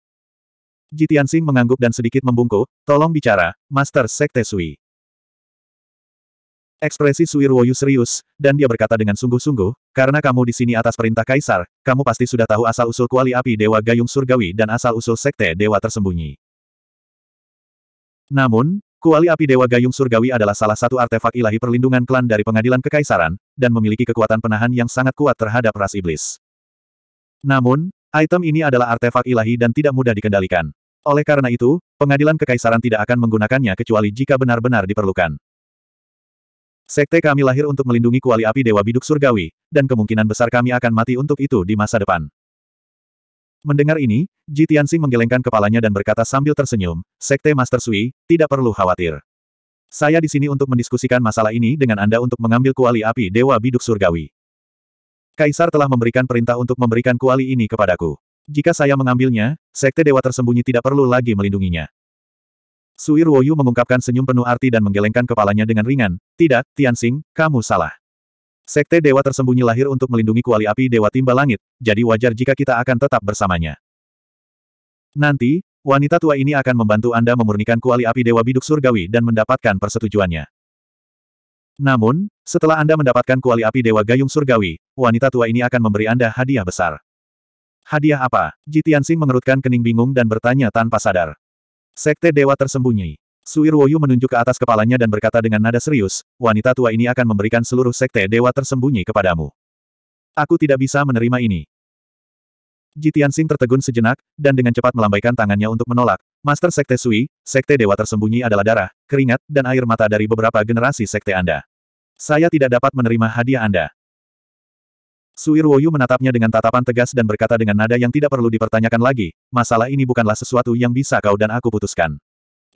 Jitiansing mengangguk dan sedikit membungkuk, tolong bicara, Master Sekte Sui. Ekspresi Sui Ruoyu serius, dan dia berkata dengan sungguh-sungguh, karena kamu di sini atas perintah Kaisar, kamu pasti sudah tahu asal-usul kuali api Dewa Gayung Surgawi dan asal-usul Sekte Dewa Tersembunyi. Namun, Kuali api Dewa Gayung Surgawi adalah salah satu artefak ilahi perlindungan klan dari pengadilan kekaisaran, dan memiliki kekuatan penahan yang sangat kuat terhadap ras iblis. Namun, item ini adalah artefak ilahi dan tidak mudah dikendalikan. Oleh karena itu, pengadilan kekaisaran tidak akan menggunakannya kecuali jika benar-benar diperlukan. Sekte kami lahir untuk melindungi kuali api Dewa Biduk Surgawi, dan kemungkinan besar kami akan mati untuk itu di masa depan. Mendengar ini, Ji Tianxing menggelengkan kepalanya dan berkata sambil tersenyum, Sekte Master Sui, tidak perlu khawatir. Saya di sini untuk mendiskusikan masalah ini dengan Anda untuk mengambil kuali api Dewa Biduk Surgawi. Kaisar telah memberikan perintah untuk memberikan kuali ini kepadaku. Jika saya mengambilnya, Sekte Dewa Tersembunyi tidak perlu lagi melindunginya. Sui Ruoyu mengungkapkan senyum penuh arti dan menggelengkan kepalanya dengan ringan. Tidak, Tianxing, kamu salah. Sekte Dewa tersembunyi lahir untuk melindungi kuali api Dewa Timba Langit, jadi wajar jika kita akan tetap bersamanya. Nanti, wanita tua ini akan membantu Anda memurnikan kuali api Dewa Biduk Surgawi dan mendapatkan persetujuannya. Namun, setelah Anda mendapatkan kuali api Dewa Gayung Surgawi, wanita tua ini akan memberi Anda hadiah besar. Hadiah apa? Jitiansing mengerutkan kening bingung dan bertanya tanpa sadar. Sekte Dewa Tersembunyi. Sui Ruoyu menunjuk ke atas kepalanya dan berkata dengan nada serius, wanita tua ini akan memberikan seluruh sekte dewa tersembunyi kepadamu. Aku tidak bisa menerima ini. Jitiansing tertegun sejenak, dan dengan cepat melambaikan tangannya untuk menolak. Master Sekte Sui, Sekte Dewa Tersembunyi adalah darah, keringat, dan air mata dari beberapa generasi Sekte Anda. Saya tidak dapat menerima hadiah Anda. Sui Ruoyu menatapnya dengan tatapan tegas dan berkata dengan nada yang tidak perlu dipertanyakan lagi, masalah ini bukanlah sesuatu yang bisa kau dan aku putuskan.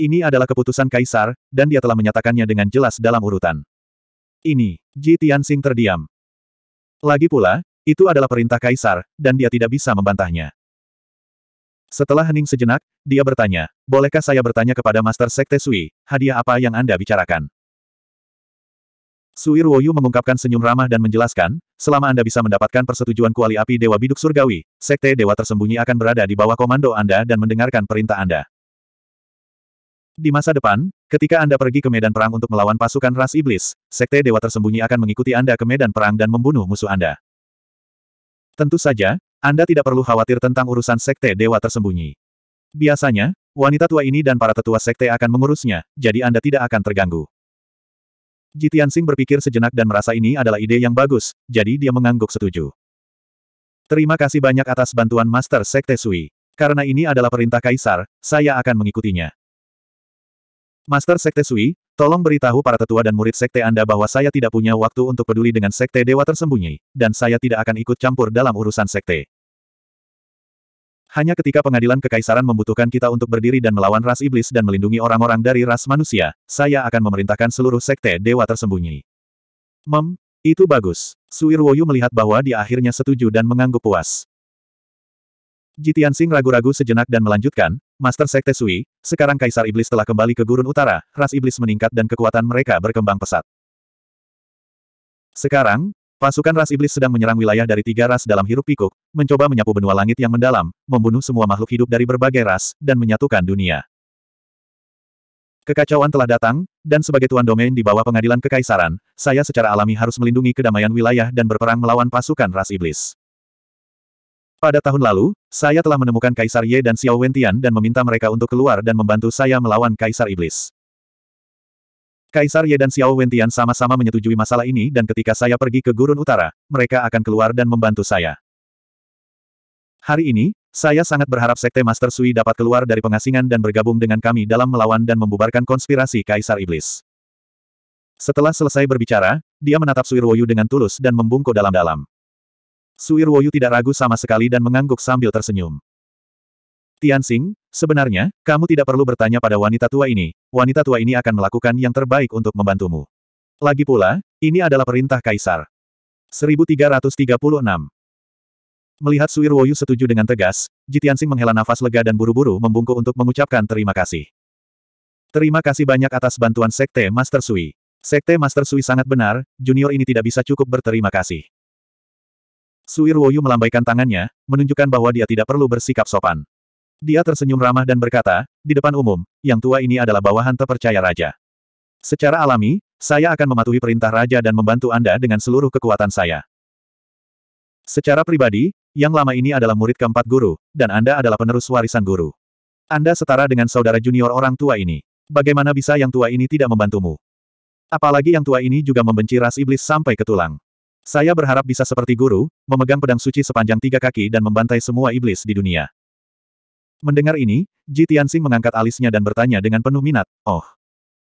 Ini adalah keputusan Kaisar, dan dia telah menyatakannya dengan jelas dalam urutan. Ini, Ji Tianxing terdiam. Lagi pula, itu adalah perintah Kaisar, dan dia tidak bisa membantahnya. Setelah hening sejenak, dia bertanya, bolehkah saya bertanya kepada Master Sekte Sui, hadiah apa yang Anda bicarakan? Sui Ruoyu mengungkapkan senyum ramah dan menjelaskan, selama Anda bisa mendapatkan persetujuan kuali api Dewa Biduk Surgawi, Sekte Dewa Tersembunyi akan berada di bawah komando Anda dan mendengarkan perintah Anda. Di masa depan, ketika Anda pergi ke medan perang untuk melawan pasukan ras iblis, Sekte Dewa Tersembunyi akan mengikuti Anda ke medan perang dan membunuh musuh Anda. Tentu saja, Anda tidak perlu khawatir tentang urusan Sekte Dewa Tersembunyi. Biasanya, wanita tua ini dan para tetua Sekte akan mengurusnya, jadi Anda tidak akan terganggu. Jitiansing berpikir sejenak dan merasa ini adalah ide yang bagus, jadi dia mengangguk setuju. Terima kasih banyak atas bantuan Master Sekte Sui. Karena ini adalah perintah Kaisar, saya akan mengikutinya. Master Sekte Sui, tolong beritahu para tetua dan murid Sekte Anda bahwa saya tidak punya waktu untuk peduli dengan Sekte Dewa Tersembunyi, dan saya tidak akan ikut campur dalam urusan Sekte. Hanya ketika pengadilan kekaisaran membutuhkan kita untuk berdiri dan melawan ras iblis dan melindungi orang-orang dari ras manusia, saya akan memerintahkan seluruh sekte dewa tersembunyi. Mem, itu bagus. Suirwoyu melihat bahwa dia akhirnya setuju dan mengangguk puas. Jitian Sing ragu-ragu sejenak dan melanjutkan, Master Sekte Sui, sekarang Kaisar Iblis telah kembali ke Gurun Utara, ras iblis meningkat dan kekuatan mereka berkembang pesat. Sekarang, Pasukan ras iblis sedang menyerang wilayah dari tiga ras dalam hiruk pikuk, mencoba menyapu benua langit yang mendalam, membunuh semua makhluk hidup dari berbagai ras, dan menyatukan dunia. Kekacauan telah datang, dan sebagai tuan domain di bawah pengadilan kekaisaran, saya secara alami harus melindungi kedamaian wilayah dan berperang melawan pasukan ras iblis. Pada tahun lalu, saya telah menemukan Kaisar Ye dan Xiao Wentian dan meminta mereka untuk keluar dan membantu saya melawan Kaisar Iblis. Kaisar Ye dan Xiao Wentian sama-sama menyetujui masalah ini dan ketika saya pergi ke Gurun Utara, mereka akan keluar dan membantu saya. Hari ini, saya sangat berharap Sekte Master Sui dapat keluar dari pengasingan dan bergabung dengan kami dalam melawan dan membubarkan konspirasi Kaisar Iblis. Setelah selesai berbicara, dia menatap Suirwoyu dengan tulus dan membungkuk dalam-dalam. Suirwoyu tidak ragu sama sekali dan mengangguk sambil tersenyum. Tianxing, sebenarnya, kamu tidak perlu bertanya pada wanita tua ini, wanita tua ini akan melakukan yang terbaik untuk membantumu. Lagi pula, ini adalah perintah Kaisar. 1336 Melihat Suirwoyu setuju dengan tegas, Jitiansing menghela nafas lega dan buru-buru membungkuk untuk mengucapkan terima kasih. Terima kasih banyak atas bantuan Sekte Master Sui. Sekte Master Sui sangat benar, junior ini tidak bisa cukup berterima kasih. Suirwoyu melambaikan tangannya, menunjukkan bahwa dia tidak perlu bersikap sopan. Dia tersenyum ramah dan berkata, di depan umum, yang tua ini adalah bawahan terpercaya raja. Secara alami, saya akan mematuhi perintah raja dan membantu Anda dengan seluruh kekuatan saya. Secara pribadi, yang lama ini adalah murid keempat guru, dan Anda adalah penerus warisan guru. Anda setara dengan saudara junior orang tua ini. Bagaimana bisa yang tua ini tidak membantumu? Apalagi yang tua ini juga membenci ras iblis sampai ke tulang. Saya berharap bisa seperti guru, memegang pedang suci sepanjang tiga kaki dan membantai semua iblis di dunia. Mendengar ini, Ji Tianxing mengangkat alisnya dan bertanya dengan penuh minat, Oh.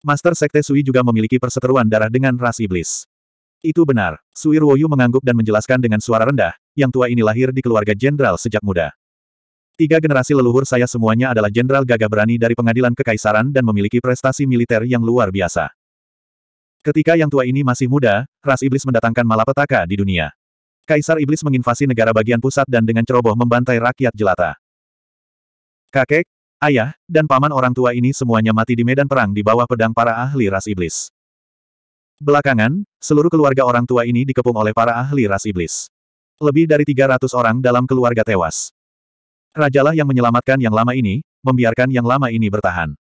Master Sekte Sui juga memiliki perseteruan darah dengan ras iblis. Itu benar. Sui Ruoyu mengangguk dan menjelaskan dengan suara rendah, yang tua ini lahir di keluarga jenderal sejak muda. Tiga generasi leluhur saya semuanya adalah jenderal gagah berani dari pengadilan kekaisaran dan memiliki prestasi militer yang luar biasa. Ketika yang tua ini masih muda, ras iblis mendatangkan malapetaka di dunia. Kaisar iblis menginvasi negara bagian pusat dan dengan ceroboh membantai rakyat jelata. Kakek, ayah, dan paman orang tua ini semuanya mati di medan perang di bawah pedang para ahli ras iblis. Belakangan, seluruh keluarga orang tua ini dikepung oleh para ahli ras iblis. Lebih dari 300 orang dalam keluarga tewas. Rajalah yang menyelamatkan yang lama ini, membiarkan yang lama ini bertahan.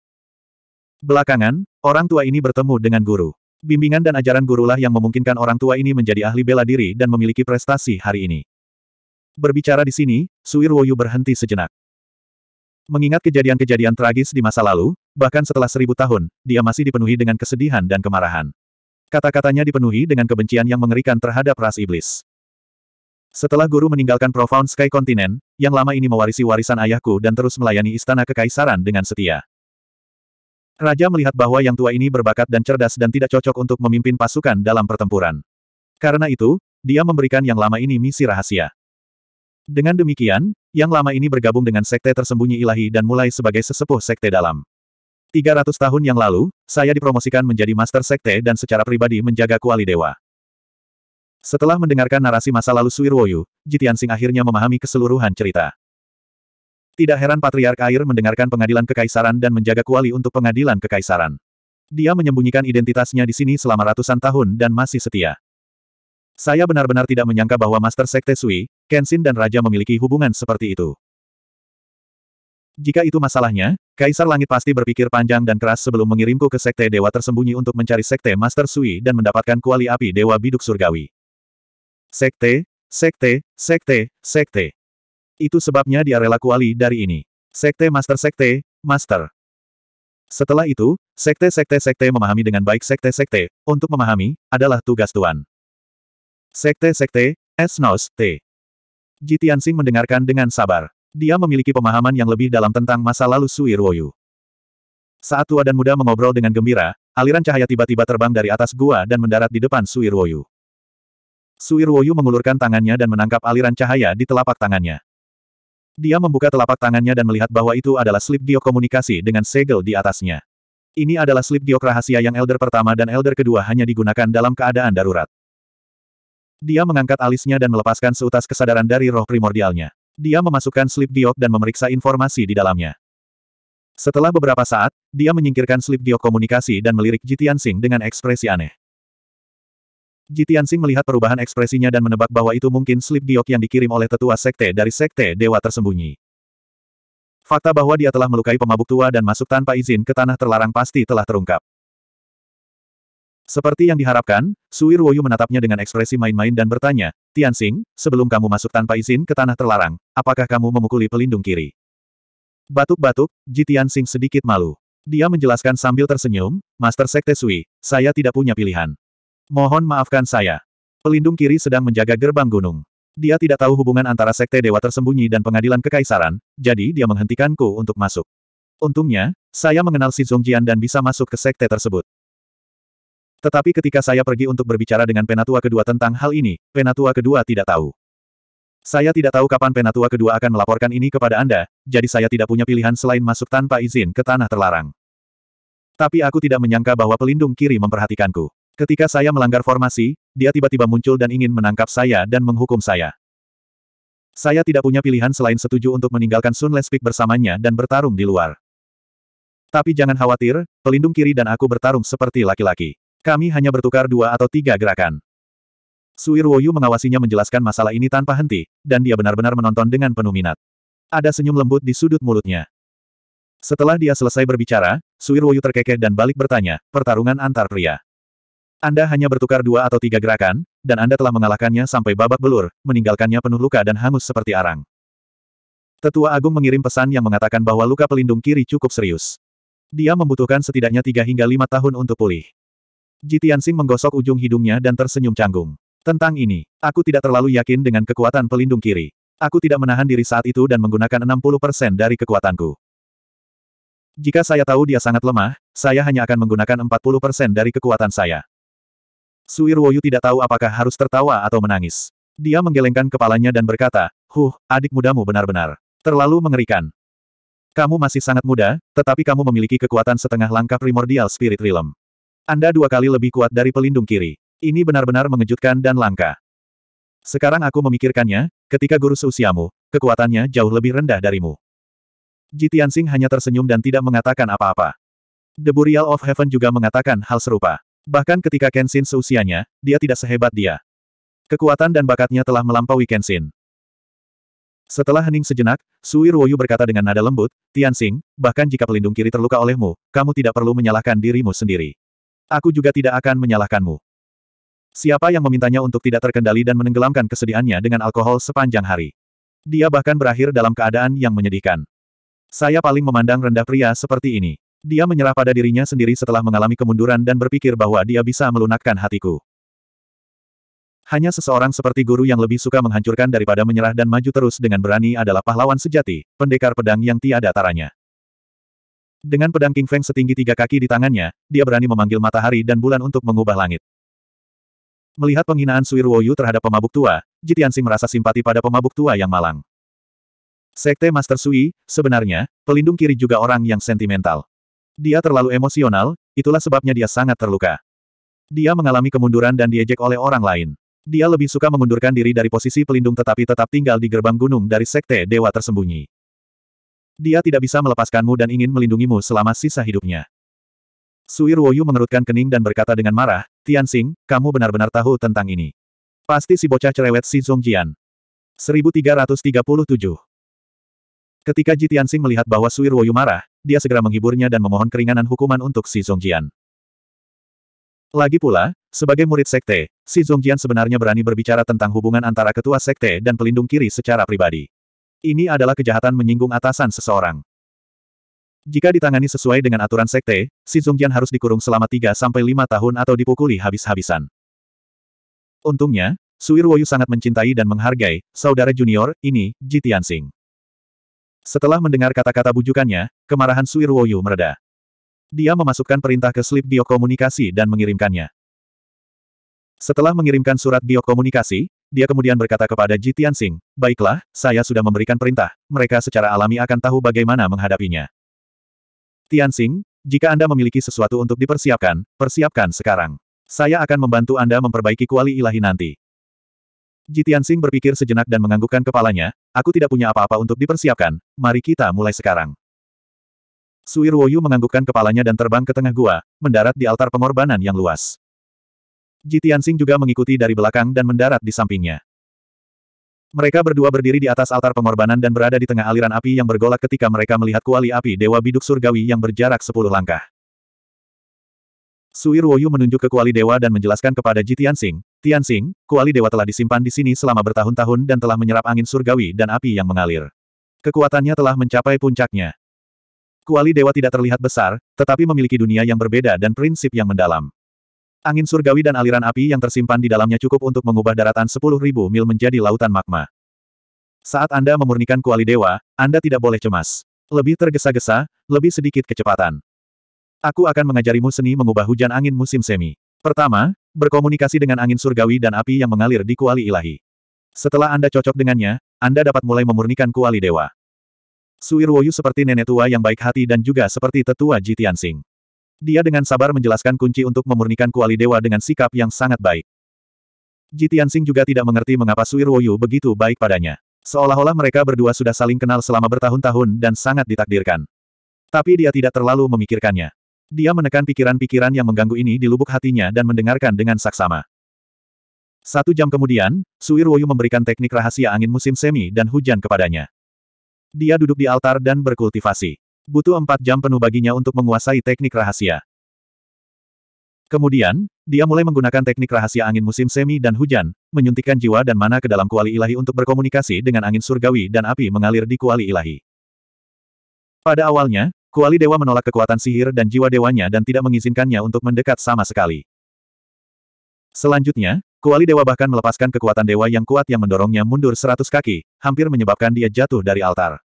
Belakangan, orang tua ini bertemu dengan guru. Bimbingan dan ajaran gurulah yang memungkinkan orang tua ini menjadi ahli bela diri dan memiliki prestasi hari ini. Berbicara di sini, Suirwoyu berhenti sejenak. Mengingat kejadian-kejadian tragis di masa lalu, bahkan setelah seribu tahun, dia masih dipenuhi dengan kesedihan dan kemarahan. Kata-katanya dipenuhi dengan kebencian yang mengerikan terhadap ras iblis. Setelah guru meninggalkan Profound Sky Continent, yang lama ini mewarisi warisan ayahku dan terus melayani istana kekaisaran dengan setia. Raja melihat bahwa yang tua ini berbakat dan cerdas dan tidak cocok untuk memimpin pasukan dalam pertempuran. Karena itu, dia memberikan yang lama ini misi rahasia. Dengan demikian, yang lama ini bergabung dengan sekte tersembunyi ilahi dan mulai sebagai sesepuh sekte dalam. 300 tahun yang lalu, saya dipromosikan menjadi master sekte dan secara pribadi menjaga kuali dewa. Setelah mendengarkan narasi masa lalu Suirwoyu, Jitiansing akhirnya memahami keseluruhan cerita. Tidak heran Patriark Air mendengarkan pengadilan kekaisaran dan menjaga kuali untuk pengadilan kekaisaran. Dia menyembunyikan identitasnya di sini selama ratusan tahun dan masih setia. Saya benar-benar tidak menyangka bahwa Master Sekte Sui, Kenshin dan Raja memiliki hubungan seperti itu. Jika itu masalahnya, Kaisar Langit pasti berpikir panjang dan keras sebelum mengirimku ke Sekte Dewa tersembunyi untuk mencari Sekte Master Sui dan mendapatkan kuali api Dewa Biduk Surgawi. Sekte, Sekte, Sekte, Sekte. Itu sebabnya dia rela kuali dari ini. Sekte Master Sekte, Master. Setelah itu, sekte-sekte-sekte memahami dengan baik sekte-sekte, untuk memahami, adalah tugas Tuan. Sekte-sekte, Esnos, T. Jitiansing mendengarkan dengan sabar. Dia memiliki pemahaman yang lebih dalam tentang masa lalu Sui Ruoyu. Saat tua dan muda mengobrol dengan gembira, aliran cahaya tiba-tiba terbang dari atas gua dan mendarat di depan Suirwoyu. Suirwoyu mengulurkan tangannya dan menangkap aliran cahaya di telapak tangannya. Dia membuka telapak tangannya dan melihat bahwa itu adalah slip giok komunikasi dengan segel di atasnya. Ini adalah slip giok rahasia yang Elder pertama dan Elder kedua hanya digunakan dalam keadaan darurat. Dia mengangkat alisnya dan melepaskan seutas kesadaran dari roh primordialnya. Dia memasukkan slip giok dan memeriksa informasi di dalamnya. Setelah beberapa saat, dia menyingkirkan slip giok komunikasi dan melirik Jitian Sing dengan ekspresi aneh. Jitian Sing melihat perubahan ekspresinya dan menebak bahwa itu mungkin slip giok yang dikirim oleh tetua sekte dari sekte dewa tersembunyi. Fakta bahwa dia telah melukai pemabuk tua dan masuk tanpa izin ke tanah terlarang pasti telah terungkap. Seperti yang diharapkan, Sui Ruoyu menatapnya dengan ekspresi main-main dan bertanya, Tian Xing, sebelum kamu masuk tanpa izin ke tanah terlarang, apakah kamu memukuli pelindung kiri? Batuk-batuk, Jitian Sing sedikit malu. Dia menjelaskan sambil tersenyum, Master Sekte Sui, saya tidak punya pilihan. Mohon maafkan saya. Pelindung kiri sedang menjaga gerbang gunung. Dia tidak tahu hubungan antara Sekte Dewa Tersembunyi dan Pengadilan Kekaisaran, jadi dia menghentikanku untuk masuk. Untungnya, saya mengenal si Zongjian dan bisa masuk ke sekte tersebut. Tetapi ketika saya pergi untuk berbicara dengan penatua kedua tentang hal ini, penatua kedua tidak tahu. Saya tidak tahu kapan penatua kedua akan melaporkan ini kepada Anda, jadi saya tidak punya pilihan selain masuk tanpa izin ke tanah terlarang. Tapi aku tidak menyangka bahwa pelindung kiri memperhatikanku. Ketika saya melanggar formasi, dia tiba-tiba muncul dan ingin menangkap saya dan menghukum saya. Saya tidak punya pilihan selain setuju untuk meninggalkan Sun Lespik bersamanya dan bertarung di luar. Tapi jangan khawatir, pelindung kiri dan aku bertarung seperti laki-laki. Kami hanya bertukar dua atau tiga gerakan. Suir Woyu mengawasinya menjelaskan masalah ini tanpa henti, dan dia benar-benar menonton dengan penuh minat. Ada senyum lembut di sudut mulutnya. Setelah dia selesai berbicara, Suir Woyu terkekeh dan balik bertanya, pertarungan antar pria. Anda hanya bertukar dua atau tiga gerakan, dan Anda telah mengalahkannya sampai babak belur, meninggalkannya penuh luka dan hangus seperti arang. Tetua Agung mengirim pesan yang mengatakan bahwa luka pelindung kiri cukup serius. Dia membutuhkan setidaknya tiga hingga lima tahun untuk pulih. Jitiansing menggosok ujung hidungnya dan tersenyum canggung. Tentang ini, aku tidak terlalu yakin dengan kekuatan pelindung kiri. Aku tidak menahan diri saat itu dan menggunakan 60% dari kekuatanku. Jika saya tahu dia sangat lemah, saya hanya akan menggunakan 40% dari kekuatan saya. Suir Woyu tidak tahu apakah harus tertawa atau menangis. Dia menggelengkan kepalanya dan berkata, Huh, adik mudamu benar-benar. Terlalu mengerikan. Kamu masih sangat muda, tetapi kamu memiliki kekuatan setengah langkah primordial Spirit Realm. Anda dua kali lebih kuat dari pelindung kiri. Ini benar-benar mengejutkan dan langka. Sekarang aku memikirkannya, ketika guru seusiamu, kekuatannya jauh lebih rendah darimu. Jitiansing hanya tersenyum dan tidak mengatakan apa-apa. The Burial of Heaven juga mengatakan hal serupa. Bahkan ketika Kenshin seusianya, dia tidak sehebat dia. Kekuatan dan bakatnya telah melampaui Kenshin. Setelah hening sejenak, Sui Ruoyu berkata dengan nada lembut, Tianxing, bahkan jika pelindung kiri terluka olehmu, kamu tidak perlu menyalahkan dirimu sendiri. Aku juga tidak akan menyalahkanmu. Siapa yang memintanya untuk tidak terkendali dan menenggelamkan kesedihannya dengan alkohol sepanjang hari? Dia bahkan berakhir dalam keadaan yang menyedihkan. Saya paling memandang rendah pria seperti ini. Dia menyerah pada dirinya sendiri setelah mengalami kemunduran dan berpikir bahwa dia bisa melunakkan hatiku. Hanya seseorang seperti guru yang lebih suka menghancurkan daripada menyerah dan maju terus dengan berani adalah pahlawan sejati, pendekar pedang yang tiada taranya. Dengan pedang King Feng setinggi tiga kaki di tangannya, dia berani memanggil matahari dan bulan untuk mengubah langit. Melihat penghinaan Sui Ruoyu terhadap pemabuk tua, Jitiansing merasa simpati pada pemabuk tua yang malang. Sekte Master Sui, sebenarnya, pelindung kiri juga orang yang sentimental. Dia terlalu emosional, itulah sebabnya dia sangat terluka. Dia mengalami kemunduran dan diejek oleh orang lain. Dia lebih suka mengundurkan diri dari posisi pelindung tetapi tetap tinggal di gerbang gunung dari Sekte Dewa Tersembunyi. Dia tidak bisa melepaskanmu dan ingin melindungimu selama sisa hidupnya. Sui Ruoyu mengerutkan kening dan berkata dengan marah, Tianxing, kamu benar-benar tahu tentang ini. Pasti si bocah cerewet si Zongjian. 1337 Ketika Ji Tianxing melihat bahwa Sui Ruoyu marah, dia segera menghiburnya dan memohon keringanan hukuman untuk si Zongjian. Lagi pula, sebagai murid sekte, si Zongjian sebenarnya berani berbicara tentang hubungan antara ketua sekte dan pelindung kiri secara pribadi. Ini adalah kejahatan menyinggung atasan seseorang. Jika ditangani sesuai dengan aturan sekte, si Zongjian harus dikurung selama 3-5 tahun atau dipukuli habis-habisan. Untungnya, Sui Ruoyu sangat mencintai dan menghargai, saudara junior, ini, Ji Tianxing. Setelah mendengar kata-kata bujukannya, kemarahan Sui Ruoyu mereda. Dia memasukkan perintah ke slip biokomunikasi dan mengirimkannya. Setelah mengirimkan surat biokomunikasi, dia kemudian berkata kepada Ji Tianxing, Baiklah, saya sudah memberikan perintah, mereka secara alami akan tahu bagaimana menghadapinya. Tianxing, jika Anda memiliki sesuatu untuk dipersiapkan, persiapkan sekarang. Saya akan membantu Anda memperbaiki kuali ilahi nanti. Ji Tianxing berpikir sejenak dan menganggukkan kepalanya, aku tidak punya apa-apa untuk dipersiapkan, mari kita mulai sekarang. Sui Ruoyu menganggukkan kepalanya dan terbang ke tengah gua, mendarat di altar pengorbanan yang luas. Ji Tianxing juga mengikuti dari belakang dan mendarat di sampingnya. Mereka berdua berdiri di atas altar pengorbanan dan berada di tengah aliran api yang bergolak ketika mereka melihat kuali api Dewa Biduk Surgawi yang berjarak sepuluh langkah. Sui Ruoyu menunjuk ke kuali dewa dan menjelaskan kepada Ji Tianxing, Tianxing, kuali dewa telah disimpan di sini selama bertahun-tahun dan telah menyerap angin surgawi dan api yang mengalir. Kekuatannya telah mencapai puncaknya. Kuali dewa tidak terlihat besar, tetapi memiliki dunia yang berbeda dan prinsip yang mendalam. Angin surgawi dan aliran api yang tersimpan di dalamnya cukup untuk mengubah daratan 10.000 mil menjadi lautan magma. Saat Anda memurnikan kuali dewa, Anda tidak boleh cemas. Lebih tergesa-gesa, lebih sedikit kecepatan. Aku akan mengajarimu seni mengubah hujan angin musim semi. Pertama, berkomunikasi dengan angin surgawi dan api yang mengalir di kuali ilahi. Setelah Anda cocok dengannya, Anda dapat mulai memurnikan kuali dewa. Sui Ruoyu seperti nenek tua yang baik hati dan juga seperti tetua Ji Tianxing. Dia dengan sabar menjelaskan kunci untuk memurnikan kuali dewa dengan sikap yang sangat baik. Ji Tianxing juga tidak mengerti mengapa Sui Ruoyu begitu baik padanya. Seolah-olah mereka berdua sudah saling kenal selama bertahun-tahun dan sangat ditakdirkan. Tapi dia tidak terlalu memikirkannya. Dia menekan pikiran-pikiran yang mengganggu ini di lubuk hatinya dan mendengarkan dengan saksama. Satu jam kemudian, Sui Ruoyu memberikan teknik rahasia angin musim semi dan hujan kepadanya. Dia duduk di altar dan berkultivasi. Butuh empat jam penuh baginya untuk menguasai teknik rahasia. Kemudian, dia mulai menggunakan teknik rahasia angin musim semi dan hujan, menyuntikkan jiwa dan mana ke dalam kuali ilahi untuk berkomunikasi dengan angin surgawi dan api mengalir di kuali ilahi. Pada awalnya, kuali dewa menolak kekuatan sihir dan jiwa dewanya dan tidak mengizinkannya untuk mendekat sama sekali. Selanjutnya, Kuali Dewa bahkan melepaskan kekuatan dewa yang kuat yang mendorongnya mundur seratus kaki, hampir menyebabkan dia jatuh dari altar.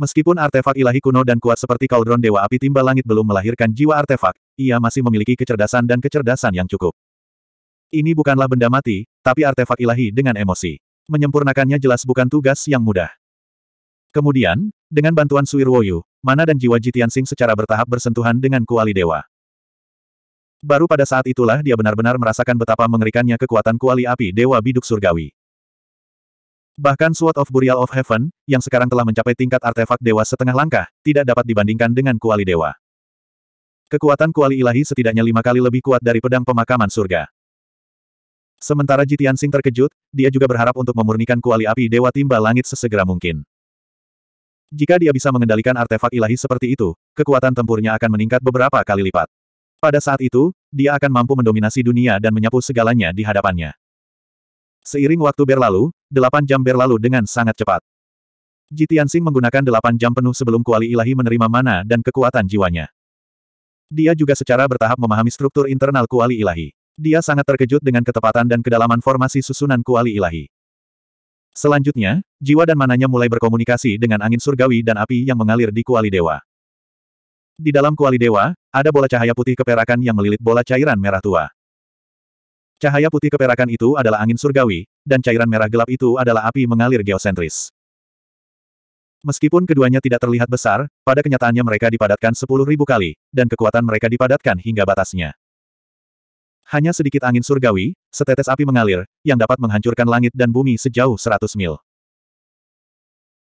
Meskipun artefak ilahi kuno dan kuat seperti kaldron Dewa Api Timba Langit belum melahirkan jiwa artefak, ia masih memiliki kecerdasan dan kecerdasan yang cukup. Ini bukanlah benda mati, tapi artefak ilahi dengan emosi. Menyempurnakannya jelas bukan tugas yang mudah. Kemudian, dengan bantuan Suir Woyu, mana dan jiwa Jitiansing secara bertahap bersentuhan dengan kuali dewa. Baru pada saat itulah dia benar-benar merasakan betapa mengerikannya kekuatan kuali api Dewa Biduk Surgawi. Bahkan Sword of Burial of Heaven, yang sekarang telah mencapai tingkat artefak dewa setengah langkah, tidak dapat dibandingkan dengan kuali dewa. Kekuatan kuali ilahi setidaknya lima kali lebih kuat dari pedang pemakaman surga. Sementara Jitian Sing terkejut, dia juga berharap untuk memurnikan kuali api Dewa Timba Langit sesegera mungkin. Jika dia bisa mengendalikan artefak ilahi seperti itu, kekuatan tempurnya akan meningkat beberapa kali lipat. Pada saat itu, dia akan mampu mendominasi dunia dan menyapu segalanya di hadapannya. Seiring waktu berlalu, delapan jam berlalu dengan sangat cepat. Jitiansing menggunakan delapan jam penuh sebelum kuali ilahi menerima mana dan kekuatan jiwanya. Dia juga secara bertahap memahami struktur internal kuali ilahi. Dia sangat terkejut dengan ketepatan dan kedalaman formasi susunan kuali ilahi. Selanjutnya, jiwa dan mananya mulai berkomunikasi dengan angin surgawi dan api yang mengalir di kuali dewa. Di dalam kuali dewa, ada bola cahaya putih keperakan yang melilit bola cairan merah tua. Cahaya putih keperakan itu adalah angin surgawi, dan cairan merah gelap itu adalah api mengalir geosentris. Meskipun keduanya tidak terlihat besar, pada kenyataannya mereka dipadatkan sepuluh ribu kali, dan kekuatan mereka dipadatkan hingga batasnya. Hanya sedikit angin surgawi, setetes api mengalir, yang dapat menghancurkan langit dan bumi sejauh seratus mil.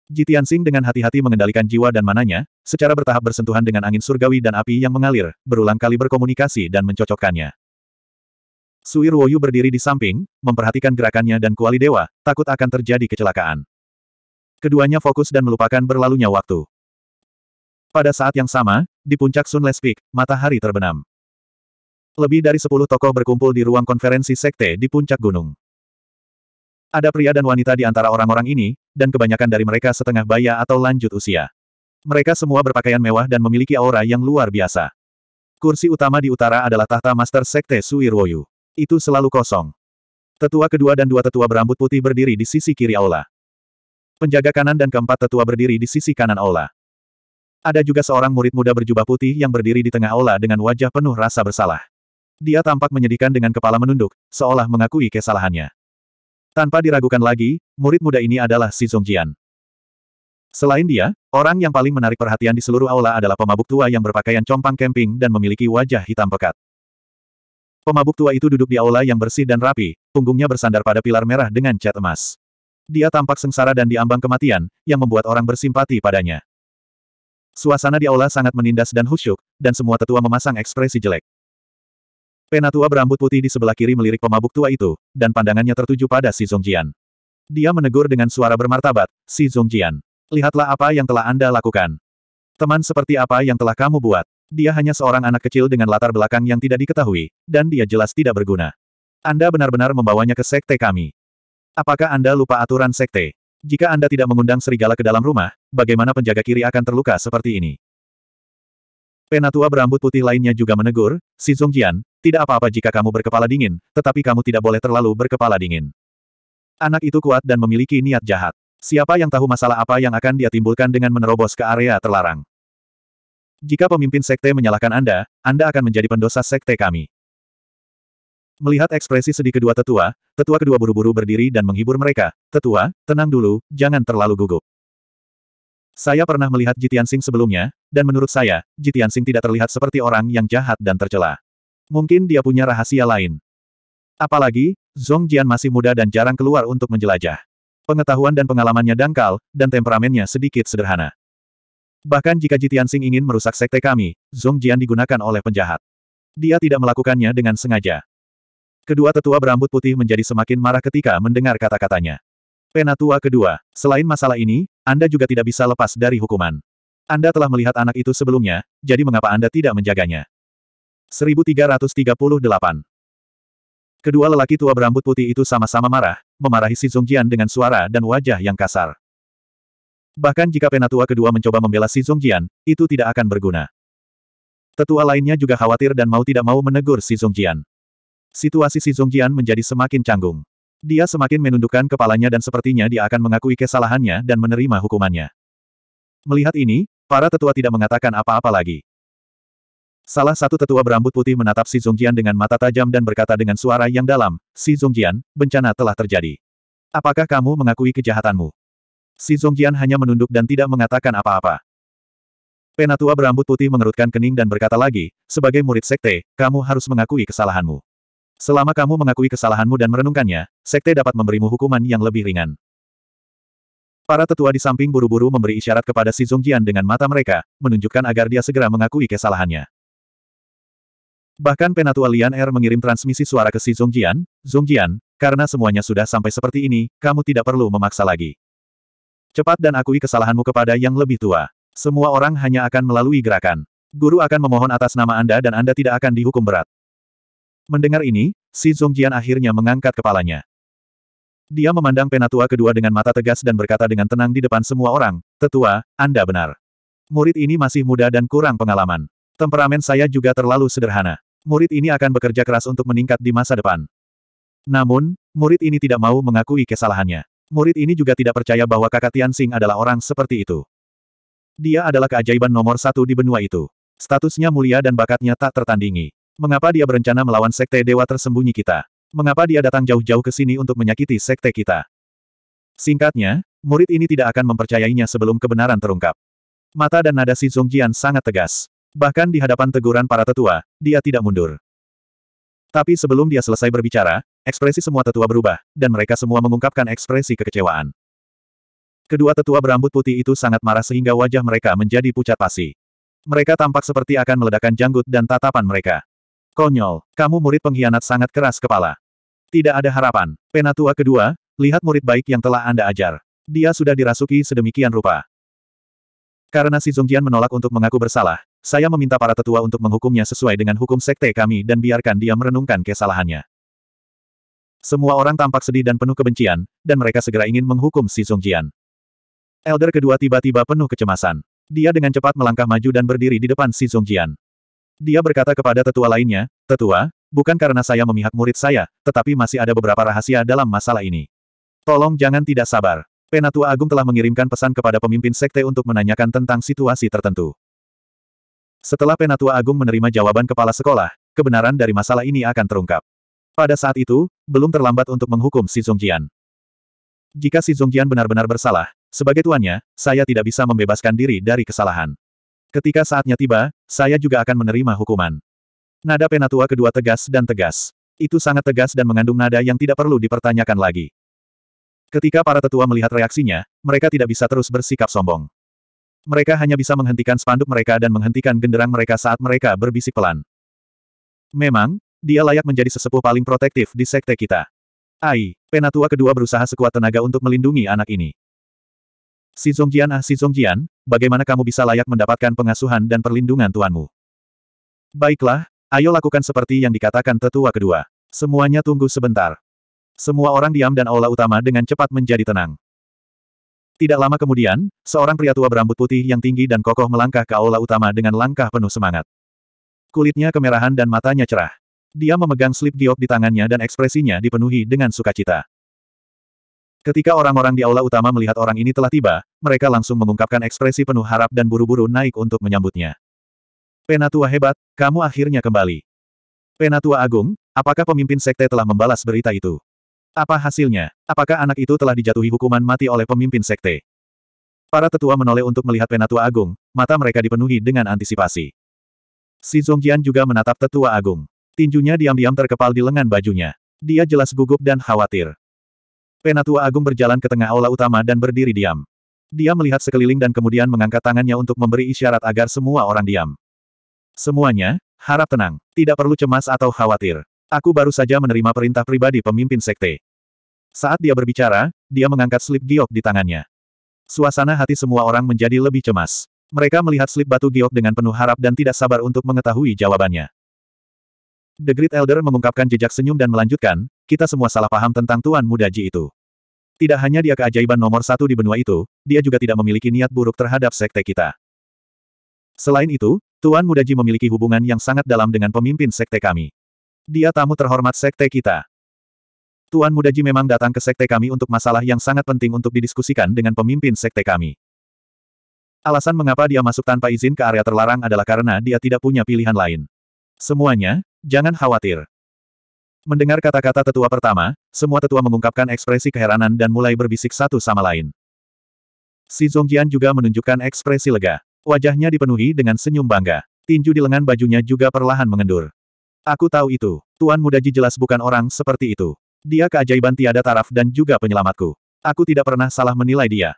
Jitiansing dengan hati-hati mengendalikan jiwa dan mananya, secara bertahap bersentuhan dengan angin surgawi dan api yang mengalir, berulang kali berkomunikasi dan mencocokkannya. Sui Ruoyu berdiri di samping, memperhatikan gerakannya dan kuali dewa, takut akan terjadi kecelakaan. Keduanya fokus dan melupakan berlalunya waktu. Pada saat yang sama, di puncak Sunless Peak, matahari terbenam. Lebih dari sepuluh tokoh berkumpul di ruang konferensi sekte di puncak gunung. Ada pria dan wanita di antara orang-orang ini, dan kebanyakan dari mereka setengah baya atau lanjut usia. Mereka semua berpakaian mewah dan memiliki aura yang luar biasa. Kursi utama di utara adalah tahta Master Sekte Sui Ruoyu. Itu selalu kosong. Tetua kedua dan dua tetua berambut putih berdiri di sisi kiri aula. Penjaga kanan dan keempat tetua berdiri di sisi kanan aula. Ada juga seorang murid muda berjubah putih yang berdiri di tengah aula dengan wajah penuh rasa bersalah. Dia tampak menyedihkan dengan kepala menunduk, seolah mengakui kesalahannya. Tanpa diragukan lagi, murid muda ini adalah Si Zongjian. Selain dia, orang yang paling menarik perhatian di seluruh aula adalah pemabuk tua yang berpakaian compang camping dan memiliki wajah hitam pekat. Pemabuk tua itu duduk di aula yang bersih dan rapi, punggungnya bersandar pada pilar merah dengan cat emas. Dia tampak sengsara dan diambang kematian, yang membuat orang bersimpati padanya. Suasana di aula sangat menindas dan khusyuk, dan semua tetua memasang ekspresi jelek. Penatua berambut putih di sebelah kiri melirik pemabuk tua itu, dan pandangannya tertuju pada si Zongjian. Dia menegur dengan suara bermartabat, si Zongjian. Lihatlah apa yang telah Anda lakukan. Teman seperti apa yang telah kamu buat. Dia hanya seorang anak kecil dengan latar belakang yang tidak diketahui, dan dia jelas tidak berguna. Anda benar-benar membawanya ke sekte kami. Apakah Anda lupa aturan sekte? Jika Anda tidak mengundang serigala ke dalam rumah, bagaimana penjaga kiri akan terluka seperti ini? Penatua berambut putih lainnya juga menegur, Si Zongjian, tidak apa-apa jika kamu berkepala dingin, tetapi kamu tidak boleh terlalu berkepala dingin. Anak itu kuat dan memiliki niat jahat. Siapa yang tahu masalah apa yang akan dia timbulkan dengan menerobos ke area terlarang? Jika pemimpin sekte menyalahkan Anda, Anda akan menjadi pendosa sekte kami. Melihat ekspresi sedih kedua tetua, tetua kedua buru-buru berdiri dan menghibur mereka. Tetua, tenang dulu, jangan terlalu gugup. Saya pernah melihat Jitiansing sebelumnya, dan menurut saya, Jitiansing tidak terlihat seperti orang yang jahat dan tercela. Mungkin dia punya rahasia lain. Apalagi, Zong Jian masih muda dan jarang keluar untuk menjelajah. Pengetahuan dan pengalamannya dangkal, dan temperamennya sedikit sederhana. Bahkan jika Jitiansing ingin merusak sekte kami, Zong Jian digunakan oleh penjahat. Dia tidak melakukannya dengan sengaja. Kedua tetua berambut putih menjadi semakin marah ketika mendengar kata-katanya. Penatua kedua, selain masalah ini, Anda juga tidak bisa lepas dari hukuman. Anda telah melihat anak itu sebelumnya, jadi mengapa Anda tidak menjaganya? 1338 Kedua lelaki tua berambut putih itu sama-sama marah, memarahi si Zongjian dengan suara dan wajah yang kasar. Bahkan jika penatua kedua mencoba membela si Zongjian, itu tidak akan berguna. Tetua lainnya juga khawatir dan mau tidak mau menegur si Zongjian. Situasi si Zongjian menjadi semakin canggung. Dia semakin menundukkan kepalanya dan sepertinya dia akan mengakui kesalahannya dan menerima hukumannya. Melihat ini, para tetua tidak mengatakan apa-apa lagi. Salah satu tetua berambut putih menatap Si Zongjian dengan mata tajam dan berkata dengan suara yang dalam, Si Zongjian, bencana telah terjadi. Apakah kamu mengakui kejahatanmu? Si Zongjian hanya menunduk dan tidak mengatakan apa-apa. Penatua berambut putih mengerutkan kening dan berkata lagi, sebagai murid sekte, kamu harus mengakui kesalahanmu. Selama kamu mengakui kesalahanmu dan merenungkannya, sekte dapat memberimu hukuman yang lebih ringan. Para tetua di samping buru-buru memberi isyarat kepada si Zongjian dengan mata mereka, menunjukkan agar dia segera mengakui kesalahannya. Bahkan penatua Lian Er mengirim transmisi suara ke si Zongjian, Zongjian, karena semuanya sudah sampai seperti ini, kamu tidak perlu memaksa lagi. Cepat dan akui kesalahanmu kepada yang lebih tua. Semua orang hanya akan melalui gerakan. Guru akan memohon atas nama Anda dan Anda tidak akan dihukum berat. Mendengar ini, si Zongjian akhirnya mengangkat kepalanya. Dia memandang penatua kedua dengan mata tegas dan berkata dengan tenang di depan semua orang, Tetua, Anda benar. Murid ini masih muda dan kurang pengalaman. Temperamen saya juga terlalu sederhana. Murid ini akan bekerja keras untuk meningkat di masa depan. Namun, murid ini tidak mau mengakui kesalahannya. Murid ini juga tidak percaya bahwa kakak Tianxing adalah orang seperti itu. Dia adalah keajaiban nomor satu di benua itu. Statusnya mulia dan bakatnya tak tertandingi. Mengapa dia berencana melawan sekte dewa tersembunyi kita? Mengapa dia datang jauh-jauh ke sini untuk menyakiti sekte kita? Singkatnya, murid ini tidak akan mempercayainya sebelum kebenaran terungkap. Mata dan nada si Zongjian sangat tegas. Bahkan di hadapan teguran para tetua, dia tidak mundur. Tapi sebelum dia selesai berbicara, ekspresi semua tetua berubah, dan mereka semua mengungkapkan ekspresi kekecewaan. Kedua tetua berambut putih itu sangat marah sehingga wajah mereka menjadi pucat pasi. Mereka tampak seperti akan meledakkan janggut dan tatapan mereka. Konyol, kamu murid pengkhianat sangat keras kepala. Tidak ada harapan. Penatua kedua, lihat murid baik yang telah Anda ajar. Dia sudah dirasuki sedemikian rupa. Karena si Zongjian menolak untuk mengaku bersalah, saya meminta para tetua untuk menghukumnya sesuai dengan hukum sekte kami dan biarkan dia merenungkan kesalahannya. Semua orang tampak sedih dan penuh kebencian, dan mereka segera ingin menghukum si Zongjian. Elder kedua tiba-tiba penuh kecemasan. Dia dengan cepat melangkah maju dan berdiri di depan si Zongjian. Dia berkata kepada tetua lainnya, Tetua, bukan karena saya memihak murid saya, tetapi masih ada beberapa rahasia dalam masalah ini. Tolong jangan tidak sabar. Penatua Agung telah mengirimkan pesan kepada pemimpin sekte untuk menanyakan tentang situasi tertentu. Setelah Penatua Agung menerima jawaban kepala sekolah, kebenaran dari masalah ini akan terungkap. Pada saat itu, belum terlambat untuk menghukum si Zongjian. Jika si Zongjian benar-benar bersalah, sebagai tuannya, saya tidak bisa membebaskan diri dari kesalahan. Ketika saatnya tiba, saya juga akan menerima hukuman. Nada Penatua kedua tegas dan tegas. Itu sangat tegas dan mengandung nada yang tidak perlu dipertanyakan lagi. Ketika para tetua melihat reaksinya, mereka tidak bisa terus bersikap sombong. Mereka hanya bisa menghentikan spanduk mereka dan menghentikan genderang mereka saat mereka berbisik pelan. Memang, dia layak menjadi sesepuh paling protektif di sekte kita. Ai, penatua kedua berusaha sekuat tenaga untuk melindungi anak ini. Si Zongjian ah si Zongjian, bagaimana kamu bisa layak mendapatkan pengasuhan dan perlindungan tuanmu? Baiklah, ayo lakukan seperti yang dikatakan tetua kedua. Semuanya tunggu sebentar. Semua orang diam dan aula utama dengan cepat menjadi tenang. Tidak lama kemudian, seorang pria tua berambut putih yang tinggi dan kokoh melangkah ke aula utama dengan langkah penuh semangat. Kulitnya kemerahan dan matanya cerah. Dia memegang slip giok di tangannya dan ekspresinya dipenuhi dengan sukacita. Ketika orang-orang di aula utama melihat orang ini telah tiba, mereka langsung mengungkapkan ekspresi penuh harap dan buru-buru naik untuk menyambutnya. Penatua hebat, kamu akhirnya kembali. Penatua Agung, apakah pemimpin sekte telah membalas berita itu? Apa hasilnya? Apakah anak itu telah dijatuhi hukuman mati oleh pemimpin sekte? Para tetua menoleh untuk melihat penatua agung, mata mereka dipenuhi dengan antisipasi. Si Zongjian juga menatap tetua agung. Tinjunya diam-diam terkepal di lengan bajunya. Dia jelas gugup dan khawatir. Penatua agung berjalan ke tengah aula utama dan berdiri diam. Dia melihat sekeliling dan kemudian mengangkat tangannya untuk memberi isyarat agar semua orang diam. Semuanya, harap tenang, tidak perlu cemas atau khawatir. Aku baru saja menerima perintah pribadi pemimpin sekte. Saat dia berbicara, dia mengangkat slip giok di tangannya. Suasana hati semua orang menjadi lebih cemas. Mereka melihat slip batu giok dengan penuh harap dan tidak sabar untuk mengetahui jawabannya. The Great Elder mengungkapkan jejak senyum dan melanjutkan, kita semua salah paham tentang Tuan Muda Ji itu. Tidak hanya dia keajaiban nomor satu di benua itu, dia juga tidak memiliki niat buruk terhadap sekte kita. Selain itu, Tuan Muda Ji memiliki hubungan yang sangat dalam dengan pemimpin sekte kami. Dia tamu terhormat sekte kita. Tuan Mudaji memang datang ke sekte kami untuk masalah yang sangat penting untuk didiskusikan dengan pemimpin sekte kami. Alasan mengapa dia masuk tanpa izin ke area terlarang adalah karena dia tidak punya pilihan lain. Semuanya, jangan khawatir. Mendengar kata-kata tetua pertama, semua tetua mengungkapkan ekspresi keheranan dan mulai berbisik satu sama lain. Si Zongjian juga menunjukkan ekspresi lega. Wajahnya dipenuhi dengan senyum bangga. Tinju di lengan bajunya juga perlahan mengendur. Aku tahu itu. Tuan Mudaji jelas bukan orang seperti itu. Dia keajaiban tiada taraf dan juga penyelamatku. Aku tidak pernah salah menilai dia.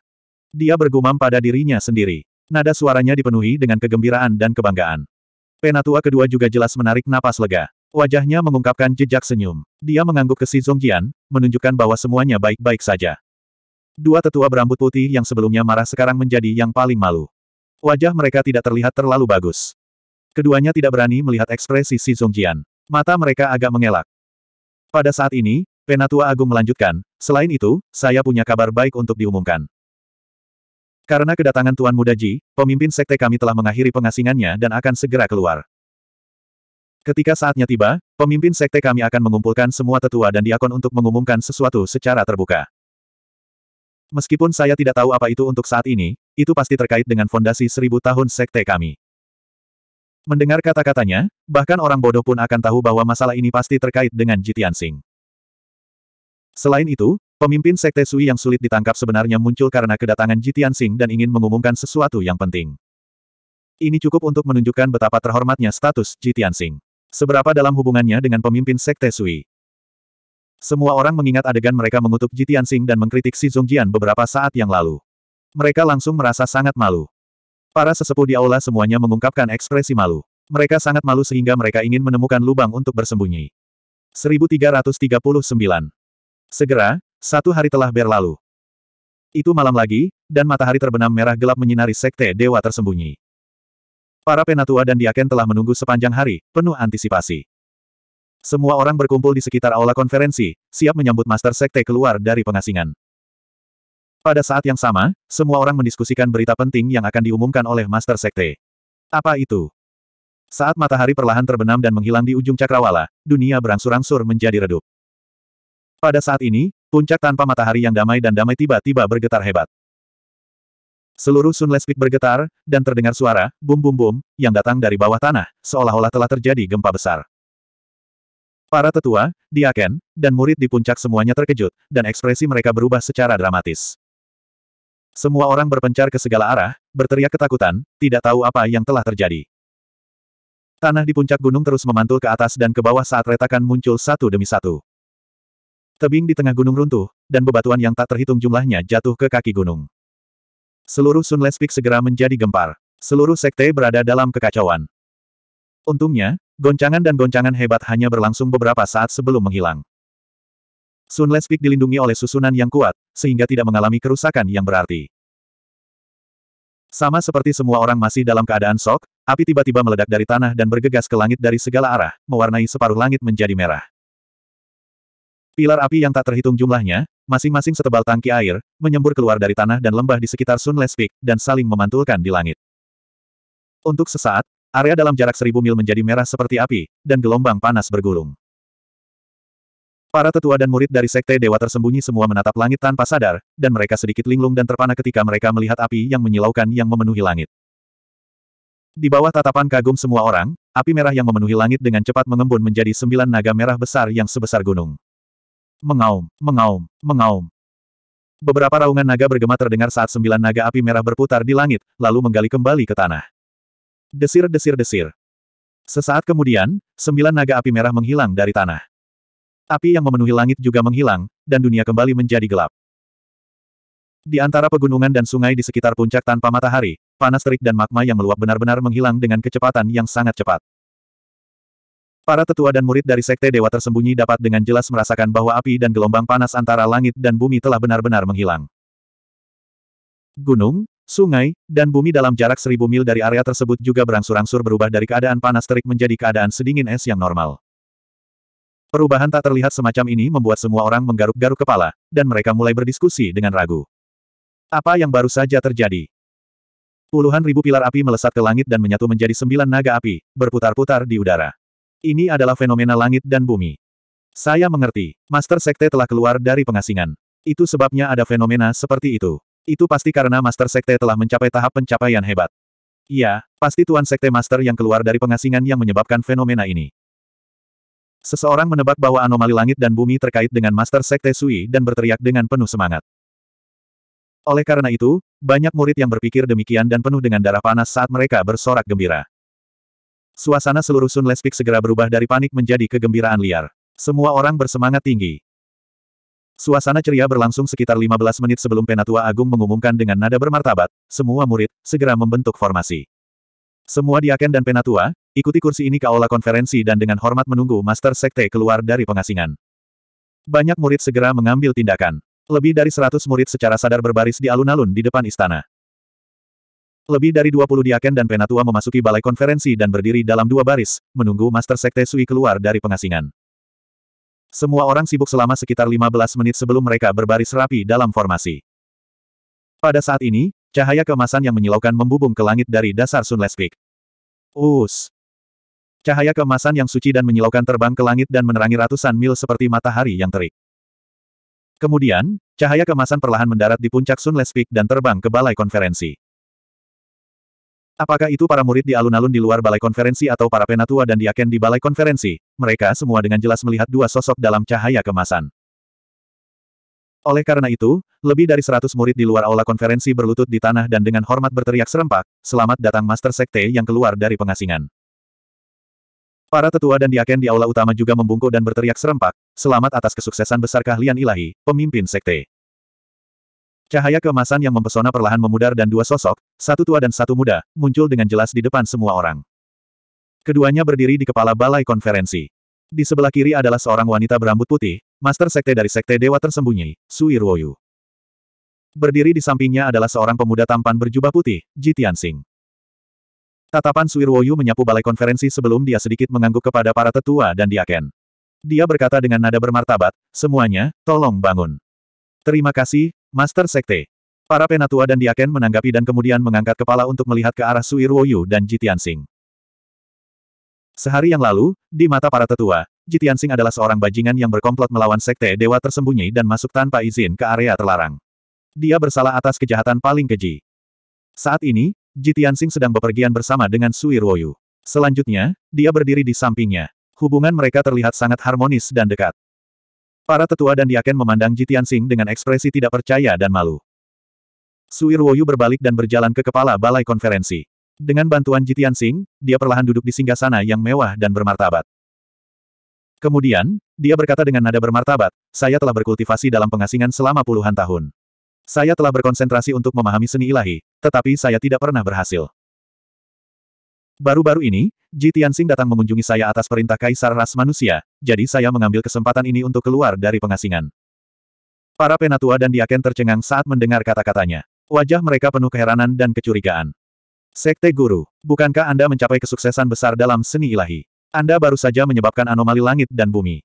Dia bergumam pada dirinya sendiri. Nada suaranya dipenuhi dengan kegembiraan dan kebanggaan. Penatua kedua juga jelas menarik napas lega. Wajahnya mengungkapkan jejak senyum. Dia mengangguk ke si Zongjian, menunjukkan bahwa semuanya baik-baik saja. Dua tetua berambut putih yang sebelumnya marah sekarang menjadi yang paling malu. Wajah mereka tidak terlihat terlalu bagus. Keduanya tidak berani melihat ekspresi si Zongjian. Mata mereka agak mengelak. Pada saat ini, Penatua Agung melanjutkan, selain itu, saya punya kabar baik untuk diumumkan. Karena kedatangan Tuan Mudaji, pemimpin sekte kami telah mengakhiri pengasingannya dan akan segera keluar. Ketika saatnya tiba, pemimpin sekte kami akan mengumpulkan semua tetua dan diakon untuk mengumumkan sesuatu secara terbuka. Meskipun saya tidak tahu apa itu untuk saat ini, itu pasti terkait dengan fondasi seribu tahun sekte kami. Mendengar kata-katanya, bahkan orang bodoh pun akan tahu bahwa masalah ini pasti terkait dengan Jitian Sing. Selain itu, pemimpin Sekte Sui yang sulit ditangkap sebenarnya muncul karena kedatangan Jitian Sing dan ingin mengumumkan sesuatu yang penting. Ini cukup untuk menunjukkan betapa terhormatnya status Jitian Sing. Seberapa dalam hubungannya dengan pemimpin Sekte Sui. Semua orang mengingat adegan mereka mengutuk Jitian Sing dan mengkritik Si Zongjian beberapa saat yang lalu. Mereka langsung merasa sangat malu. Para sesepuh di aula semuanya mengungkapkan ekspresi malu. Mereka sangat malu sehingga mereka ingin menemukan lubang untuk bersembunyi. 1339 Segera, satu hari telah berlalu. Itu malam lagi, dan matahari terbenam merah gelap menyinari sekte dewa tersembunyi. Para penatua dan diaken telah menunggu sepanjang hari, penuh antisipasi. Semua orang berkumpul di sekitar aula konferensi, siap menyambut master sekte keluar dari pengasingan. Pada saat yang sama, semua orang mendiskusikan berita penting yang akan diumumkan oleh master sekte. Apa itu? Saat matahari perlahan terbenam dan menghilang di ujung cakrawala, dunia berangsur-angsur menjadi redup. Pada saat ini, puncak tanpa matahari yang damai dan damai tiba-tiba bergetar hebat. Seluruh Sunless Peak bergetar, dan terdengar suara, bum bum bum, yang datang dari bawah tanah, seolah-olah telah terjadi gempa besar. Para tetua, diaken, dan murid di puncak semuanya terkejut, dan ekspresi mereka berubah secara dramatis. Semua orang berpencar ke segala arah, berteriak ketakutan, tidak tahu apa yang telah terjadi. Tanah di puncak gunung terus memantul ke atas dan ke bawah saat retakan muncul satu demi satu. Tebing di tengah gunung runtuh, dan bebatuan yang tak terhitung jumlahnya jatuh ke kaki gunung. Seluruh Sunless Peak segera menjadi gempar. Seluruh sekte berada dalam kekacauan. Untungnya, goncangan dan goncangan hebat hanya berlangsung beberapa saat sebelum menghilang. Sunless Peak dilindungi oleh susunan yang kuat, sehingga tidak mengalami kerusakan yang berarti. Sama seperti semua orang masih dalam keadaan sok, api tiba-tiba meledak dari tanah dan bergegas ke langit dari segala arah, mewarnai separuh langit menjadi merah. Pilar api yang tak terhitung jumlahnya, masing-masing setebal tangki air, menyembur keluar dari tanah dan lembah di sekitar Sunless Peak, dan saling memantulkan di langit. Untuk sesaat, area dalam jarak seribu mil menjadi merah seperti api, dan gelombang panas bergulung. Para tetua dan murid dari Sekte Dewa tersembunyi semua menatap langit tanpa sadar, dan mereka sedikit linglung dan terpana ketika mereka melihat api yang menyilaukan yang memenuhi langit. Di bawah tatapan kagum semua orang, api merah yang memenuhi langit dengan cepat mengembun menjadi sembilan naga merah besar yang sebesar gunung. Mengaum, mengaum, mengaum. Beberapa raungan naga bergema terdengar saat sembilan naga api merah berputar di langit, lalu menggali kembali ke tanah. Desir-desir-desir. Sesaat kemudian, sembilan naga api merah menghilang dari tanah. Api yang memenuhi langit juga menghilang, dan dunia kembali menjadi gelap. Di antara pegunungan dan sungai di sekitar puncak tanpa matahari, panas terik dan magma yang meluap benar-benar menghilang dengan kecepatan yang sangat cepat. Para tetua dan murid dari Sekte Dewa tersembunyi dapat dengan jelas merasakan bahwa api dan gelombang panas antara langit dan bumi telah benar-benar menghilang. Gunung, sungai, dan bumi dalam jarak seribu mil dari area tersebut juga berangsur-angsur berubah dari keadaan panas terik menjadi keadaan sedingin es yang normal. Perubahan tak terlihat semacam ini membuat semua orang menggaruk-garuk kepala, dan mereka mulai berdiskusi dengan ragu. Apa yang baru saja terjadi? Puluhan ribu pilar api melesat ke langit dan menyatu menjadi sembilan naga api, berputar-putar di udara. Ini adalah fenomena langit dan bumi. Saya mengerti. Master Sekte telah keluar dari pengasingan. Itu sebabnya ada fenomena seperti itu. Itu pasti karena Master Sekte telah mencapai tahap pencapaian hebat. Iya, pasti Tuan Sekte Master yang keluar dari pengasingan yang menyebabkan fenomena ini. Seseorang menebak bahwa anomali langit dan bumi terkait dengan Master Sekte Sui dan berteriak dengan penuh semangat. Oleh karena itu, banyak murid yang berpikir demikian dan penuh dengan darah panas saat mereka bersorak gembira. Suasana seluruh Sun Lespik segera berubah dari panik menjadi kegembiraan liar. Semua orang bersemangat tinggi. Suasana ceria berlangsung sekitar 15 menit sebelum Penatua Agung mengumumkan dengan nada bermartabat, semua murid, segera membentuk formasi. Semua diaken dan Penatua, ikuti kursi ini ke aula konferensi dan dengan hormat menunggu Master Sekte keluar dari pengasingan. Banyak murid segera mengambil tindakan. Lebih dari 100 murid secara sadar berbaris di alun-alun di depan istana. Lebih dari 20 diaken dan penatua memasuki balai konferensi dan berdiri dalam dua baris, menunggu Master Sekte Sui keluar dari pengasingan. Semua orang sibuk selama sekitar 15 menit sebelum mereka berbaris rapi dalam formasi. Pada saat ini, cahaya keemasan yang menyilaukan membubung ke langit dari dasar Sunless Peak. Us! Cahaya keemasan yang suci dan menyilaukan terbang ke langit dan menerangi ratusan mil seperti matahari yang terik. Kemudian, cahaya keemasan perlahan mendarat di puncak Sunless Peak dan terbang ke balai konferensi. Apakah itu para murid di alun-alun di luar balai konferensi atau para penatua dan diaken di balai konferensi, mereka semua dengan jelas melihat dua sosok dalam cahaya kemasan. Oleh karena itu, lebih dari seratus murid di luar aula konferensi berlutut di tanah dan dengan hormat berteriak serempak, selamat datang Master Sekte yang keluar dari pengasingan. Para tetua dan diaken di aula utama juga membungkuk dan berteriak serempak, selamat atas kesuksesan besar keahlian ilahi, pemimpin sekte. Cahaya keemasan yang mempesona perlahan memudar dan dua sosok, satu tua dan satu muda, muncul dengan jelas di depan semua orang. Keduanya berdiri di kepala balai konferensi. Di sebelah kiri adalah seorang wanita berambut putih, master sekte dari sekte dewa tersembunyi, Sui Ruoyu. Berdiri di sampingnya adalah seorang pemuda tampan berjubah putih, Ji Tianxing. Tatapan Sui Ruoyu menyapu balai konferensi sebelum dia sedikit mengangguk kepada para tetua dan diaken. Dia berkata dengan nada bermartabat, semuanya, tolong bangun. Terima kasih, Master Sekte. Para penatua dan diaken menanggapi dan kemudian mengangkat kepala untuk melihat ke arah Sui Ruoyu dan Jitian Sing. Sehari yang lalu, di mata para tetua, Jitiansing adalah seorang bajingan yang berkomplot melawan sekte dewa tersembunyi dan masuk tanpa izin ke area terlarang. Dia bersalah atas kejahatan paling keji. Saat ini, Jitiansing sedang bepergian bersama dengan Sui Ruoyu. Selanjutnya, dia berdiri di sampingnya. Hubungan mereka terlihat sangat harmonis dan dekat. Para tetua dan diaken memandang Jitiansing dengan ekspresi tidak percaya dan malu. Sui Ruoyu berbalik dan berjalan ke kepala balai konferensi. Dengan bantuan Jitian Sing, dia perlahan duduk di singgasana yang mewah dan bermartabat. Kemudian, dia berkata dengan nada bermartabat, saya telah berkultivasi dalam pengasingan selama puluhan tahun. Saya telah berkonsentrasi untuk memahami seni ilahi, tetapi saya tidak pernah berhasil. Baru-baru ini, Ji Tianxing datang mengunjungi saya atas perintah Kaisar Ras Manusia, jadi saya mengambil kesempatan ini untuk keluar dari pengasingan. Para penatua dan diaken tercengang saat mendengar kata-katanya. Wajah mereka penuh keheranan dan kecurigaan. Sekte Guru, bukankah Anda mencapai kesuksesan besar dalam seni ilahi? Anda baru saja menyebabkan anomali langit dan bumi.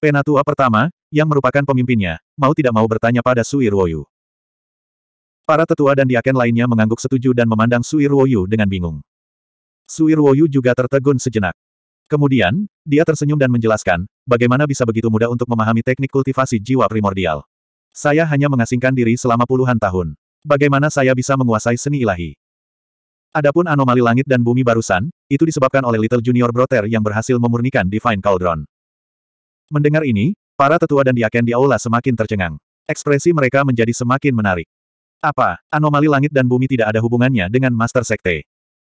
Penatua pertama, yang merupakan pemimpinnya, mau tidak mau bertanya pada Sui Ruoyu. Para tetua dan diaken lainnya mengangguk setuju dan memandang Sui Ruoyu dengan bingung. Sui Ruoyu juga tertegun sejenak. Kemudian, dia tersenyum dan menjelaskan, bagaimana bisa begitu mudah untuk memahami teknik kultivasi jiwa primordial. Saya hanya mengasingkan diri selama puluhan tahun. Bagaimana saya bisa menguasai seni ilahi? Adapun anomali langit dan bumi barusan, itu disebabkan oleh Little Junior Brother yang berhasil memurnikan Divine Cauldron. Mendengar ini, para tetua dan diaken di aula semakin tercengang. Ekspresi mereka menjadi semakin menarik. Apa, anomali langit dan bumi tidak ada hubungannya dengan Master Sekte?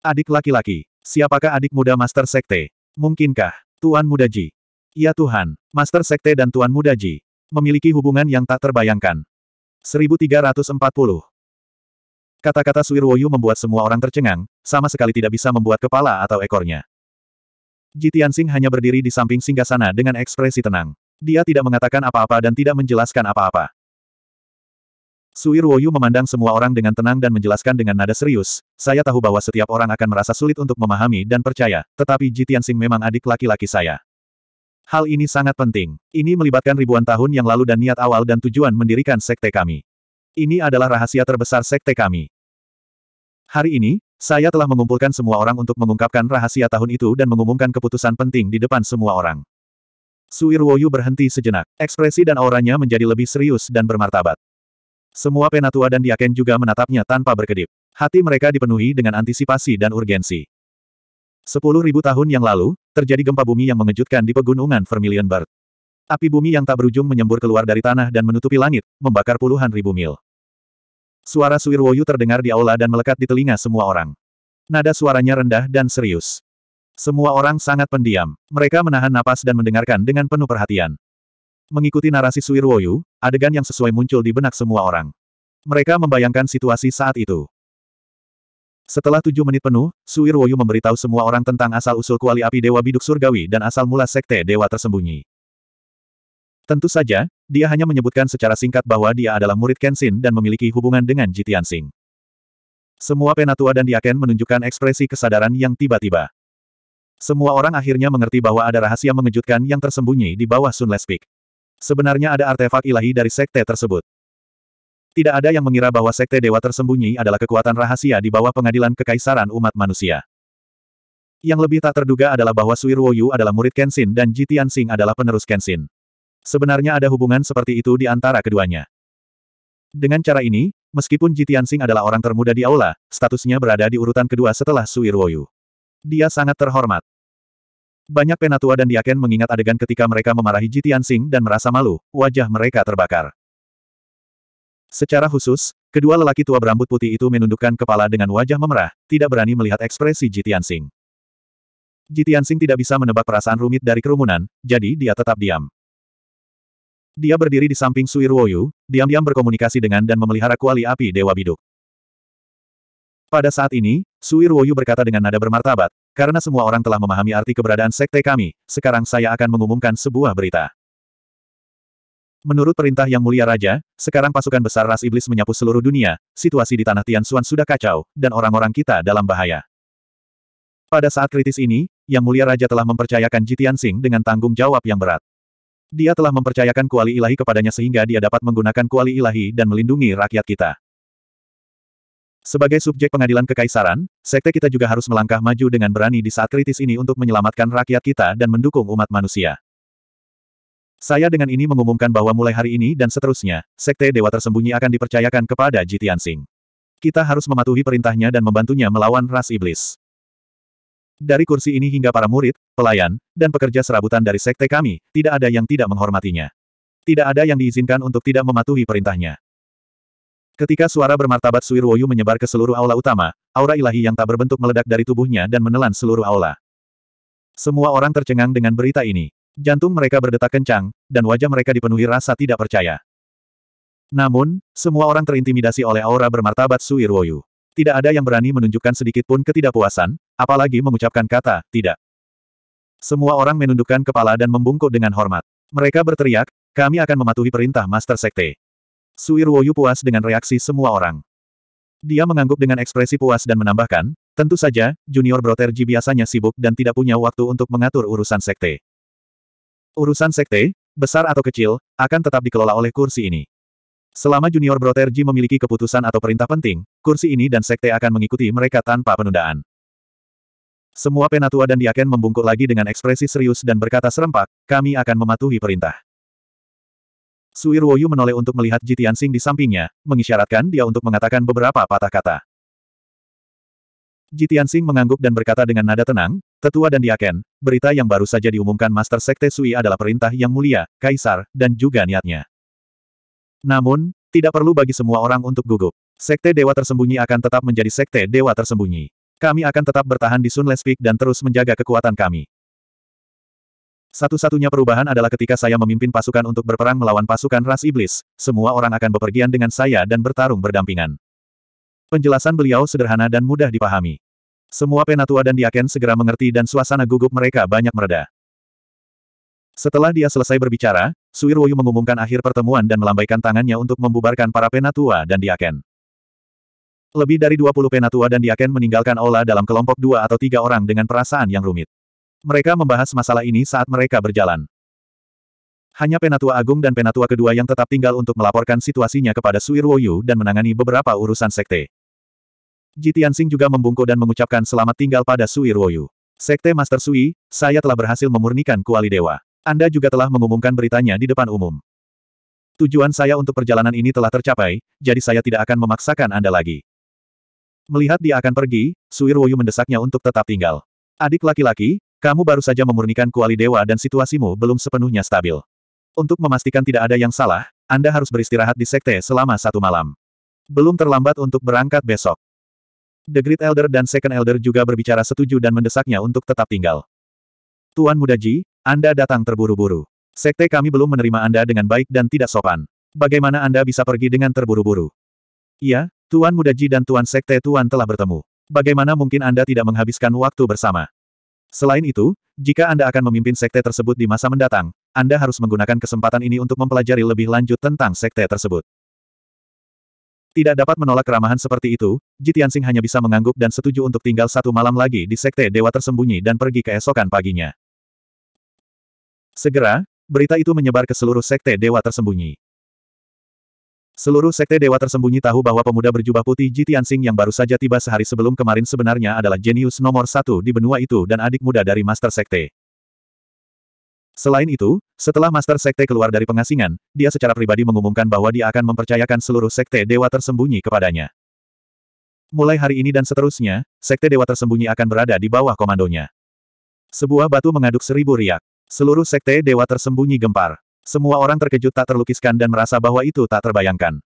Adik laki-laki, siapakah adik muda Master Sekte? Mungkinkah, Tuan Muda Ji? Ya Tuhan, Master Sekte dan Tuan Muda Ji, memiliki hubungan yang tak terbayangkan. 1340 Kata-kata Suirwoyu membuat semua orang tercengang, sama sekali tidak bisa membuat kepala atau ekornya. Jitiansing hanya berdiri di samping singgasana dengan ekspresi tenang. Dia tidak mengatakan apa-apa dan tidak menjelaskan apa-apa. Suirwoyu memandang semua orang dengan tenang dan menjelaskan dengan nada serius, saya tahu bahwa setiap orang akan merasa sulit untuk memahami dan percaya, tetapi Jitiansing memang adik laki-laki saya. Hal ini sangat penting. Ini melibatkan ribuan tahun yang lalu dan niat awal dan tujuan mendirikan sekte kami. Ini adalah rahasia terbesar sekte kami. Hari ini, saya telah mengumpulkan semua orang untuk mengungkapkan rahasia tahun itu dan mengumumkan keputusan penting di depan semua orang. Suirwoyu berhenti sejenak. Ekspresi dan auranya menjadi lebih serius dan bermartabat. Semua penatua dan diaken juga menatapnya tanpa berkedip. Hati mereka dipenuhi dengan antisipasi dan urgensi. Sepuluh ribu tahun yang lalu, terjadi gempa bumi yang mengejutkan di pegunungan Vermilion Bird. Api bumi yang tak berujung menyembur keluar dari tanah dan menutupi langit, membakar puluhan ribu mil. Suara Suirwoyu terdengar di aula dan melekat di telinga semua orang. Nada suaranya rendah dan serius. Semua orang sangat pendiam. Mereka menahan napas dan mendengarkan dengan penuh perhatian. Mengikuti narasi Suirwoyu, adegan yang sesuai muncul di benak semua orang. Mereka membayangkan situasi saat itu. Setelah tujuh menit penuh, Suirwoyu memberitahu semua orang tentang asal-usul kuali api Dewa Biduk Surgawi dan asal mula Sekte Dewa Tersembunyi. Tentu saja, dia hanya menyebutkan secara singkat bahwa dia adalah murid Kenshin dan memiliki hubungan dengan Jitian Sing. Semua penatua dan diaken menunjukkan ekspresi kesadaran yang tiba-tiba. Semua orang akhirnya mengerti bahwa ada rahasia mengejutkan yang tersembunyi di bawah Sunless Peak. Sebenarnya ada artefak ilahi dari sekte tersebut. Tidak ada yang mengira bahwa sekte dewa tersembunyi adalah kekuatan rahasia di bawah pengadilan kekaisaran umat manusia. Yang lebih tak terduga adalah bahwa Suirwoyu adalah murid Kenshin dan Jitian Sing adalah penerus Kenshin. Sebenarnya ada hubungan seperti itu di antara keduanya. Dengan cara ini, meskipun Jitiansing adalah orang termuda di aula, statusnya berada di urutan kedua setelah Suirwoyu. Dia sangat terhormat. Banyak penatua dan diaken mengingat adegan ketika mereka memarahi Jitiansing dan merasa malu, wajah mereka terbakar. Secara khusus, kedua lelaki tua berambut putih itu menundukkan kepala dengan wajah memerah, tidak berani melihat ekspresi Jitiansing. Jitiansing tidak bisa menebak perasaan rumit dari kerumunan, jadi dia tetap diam. Dia berdiri di samping Sui Ruoyu, diam-diam berkomunikasi dengan dan memelihara kuali api Dewa Biduk. Pada saat ini, Sui Ruoyu berkata dengan nada bermartabat, karena semua orang telah memahami arti keberadaan sekte kami, sekarang saya akan mengumumkan sebuah berita. Menurut perintah Yang Mulia Raja, sekarang pasukan besar ras iblis menyapu seluruh dunia, situasi di tanah Tian Xuan sudah kacau, dan orang-orang kita dalam bahaya. Pada saat kritis ini, Yang Mulia Raja telah mempercayakan Jitian Sing dengan tanggung jawab yang berat. Dia telah mempercayakan kuali ilahi kepadanya sehingga dia dapat menggunakan kuali ilahi dan melindungi rakyat kita. Sebagai subjek pengadilan kekaisaran, sekte kita juga harus melangkah maju dengan berani di saat kritis ini untuk menyelamatkan rakyat kita dan mendukung umat manusia. Saya dengan ini mengumumkan bahwa mulai hari ini dan seterusnya, sekte dewa tersembunyi akan dipercayakan kepada Jitian Sing. Kita harus mematuhi perintahnya dan membantunya melawan ras iblis. Dari kursi ini hingga para murid, pelayan, dan pekerja serabutan dari sekte kami, tidak ada yang tidak menghormatinya. Tidak ada yang diizinkan untuk tidak mematuhi perintahnya. Ketika suara bermartabat Suirwoyu menyebar ke seluruh aula utama, aura ilahi yang tak berbentuk meledak dari tubuhnya dan menelan seluruh aula. Semua orang tercengang dengan berita ini. Jantung mereka berdetak kencang, dan wajah mereka dipenuhi rasa tidak percaya. Namun, semua orang terintimidasi oleh aura bermartabat Suirwoyu. Tidak ada yang berani menunjukkan sedikit pun ketidakpuasan, apalagi mengucapkan kata, tidak. Semua orang menundukkan kepala dan membungkuk dengan hormat. Mereka berteriak, kami akan mematuhi perintah Master Sekte. Suirwoyu puas dengan reaksi semua orang. Dia mengangguk dengan ekspresi puas dan menambahkan, tentu saja, Junior Broterji biasanya sibuk dan tidak punya waktu untuk mengatur urusan sekte. Urusan sekte, besar atau kecil, akan tetap dikelola oleh kursi ini. Selama Junior Broterji memiliki keputusan atau perintah penting, kursi ini dan sekte akan mengikuti mereka tanpa penundaan. Semua penatua dan diaken membungkuk lagi dengan ekspresi serius dan berkata serempak, kami akan mematuhi perintah. Suirwoyu menoleh untuk melihat Jitiansing di sampingnya, mengisyaratkan dia untuk mengatakan beberapa patah kata. Jitiansing mengangguk dan berkata dengan nada tenang, Tetua dan Diaken, berita yang baru saja diumumkan Master Sekte Sui adalah perintah yang mulia, kaisar, dan juga niatnya. Namun, tidak perlu bagi semua orang untuk gugup. Sekte Dewa Tersembunyi akan tetap menjadi Sekte Dewa Tersembunyi. Kami akan tetap bertahan di Sunless Peak dan terus menjaga kekuatan kami. Satu-satunya perubahan adalah ketika saya memimpin pasukan untuk berperang melawan pasukan ras iblis, semua orang akan bepergian dengan saya dan bertarung berdampingan. Penjelasan beliau sederhana dan mudah dipahami. Semua penatua dan diaken segera mengerti dan suasana gugup mereka banyak mereda. Setelah dia selesai berbicara, Suirwoyu mengumumkan akhir pertemuan dan melambaikan tangannya untuk membubarkan para penatua dan diaken. Lebih dari 20 penatua dan diaken meninggalkan aula dalam kelompok dua atau tiga orang dengan perasaan yang rumit. Mereka membahas masalah ini saat mereka berjalan. Hanya penatua agung dan penatua kedua yang tetap tinggal untuk melaporkan situasinya kepada Suirwoyu dan menangani beberapa urusan sekte. Jitiansing juga membungkuk dan mengucapkan selamat tinggal pada Suirwoyu. Sekte Master Sui, saya telah berhasil memurnikan kuali dewa. Anda juga telah mengumumkan beritanya di depan umum. Tujuan saya untuk perjalanan ini telah tercapai, jadi saya tidak akan memaksakan Anda lagi. Melihat dia akan pergi, Suirwoyu mendesaknya untuk tetap tinggal. Adik laki-laki, kamu baru saja memurnikan kuali dewa dan situasimu belum sepenuhnya stabil. Untuk memastikan tidak ada yang salah, Anda harus beristirahat di sekte selama satu malam. Belum terlambat untuk berangkat besok. The Great Elder dan Second Elder juga berbicara setuju dan mendesaknya untuk tetap tinggal. Tuan Mudaji, Anda datang terburu-buru. Sekte kami belum menerima Anda dengan baik dan tidak sopan. Bagaimana Anda bisa pergi dengan terburu-buru? Iya, Tuan Mudaji dan Tuan Sekte Tuan telah bertemu. Bagaimana mungkin Anda tidak menghabiskan waktu bersama? Selain itu, jika Anda akan memimpin sekte tersebut di masa mendatang, Anda harus menggunakan kesempatan ini untuk mempelajari lebih lanjut tentang sekte tersebut. Tidak dapat menolak keramahan seperti itu, Jitiansing hanya bisa mengangguk dan setuju untuk tinggal satu malam lagi di sekte Dewa Tersembunyi dan pergi keesokan paginya. Segera, berita itu menyebar ke seluruh sekte Dewa Tersembunyi. Seluruh sekte dewa tersembunyi tahu bahwa pemuda berjubah putih Ji Tianxing yang baru saja tiba sehari sebelum kemarin sebenarnya adalah jenius nomor satu di benua itu dan adik muda dari Master Sekte. Selain itu, setelah Master Sekte keluar dari pengasingan, dia secara pribadi mengumumkan bahwa dia akan mempercayakan seluruh sekte dewa tersembunyi kepadanya. Mulai hari ini dan seterusnya, sekte dewa tersembunyi akan berada di bawah komandonya. Sebuah batu mengaduk seribu riak. Seluruh sekte dewa tersembunyi gempar. Semua orang terkejut tak terlukiskan dan merasa bahwa itu tak terbayangkan.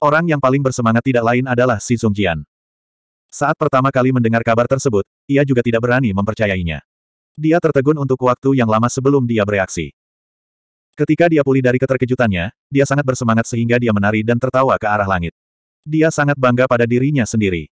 Orang yang paling bersemangat tidak lain adalah Si Jian. Saat pertama kali mendengar kabar tersebut, ia juga tidak berani mempercayainya. Dia tertegun untuk waktu yang lama sebelum dia bereaksi. Ketika dia pulih dari keterkejutannya, dia sangat bersemangat sehingga dia menari dan tertawa ke arah langit. Dia sangat bangga pada dirinya sendiri.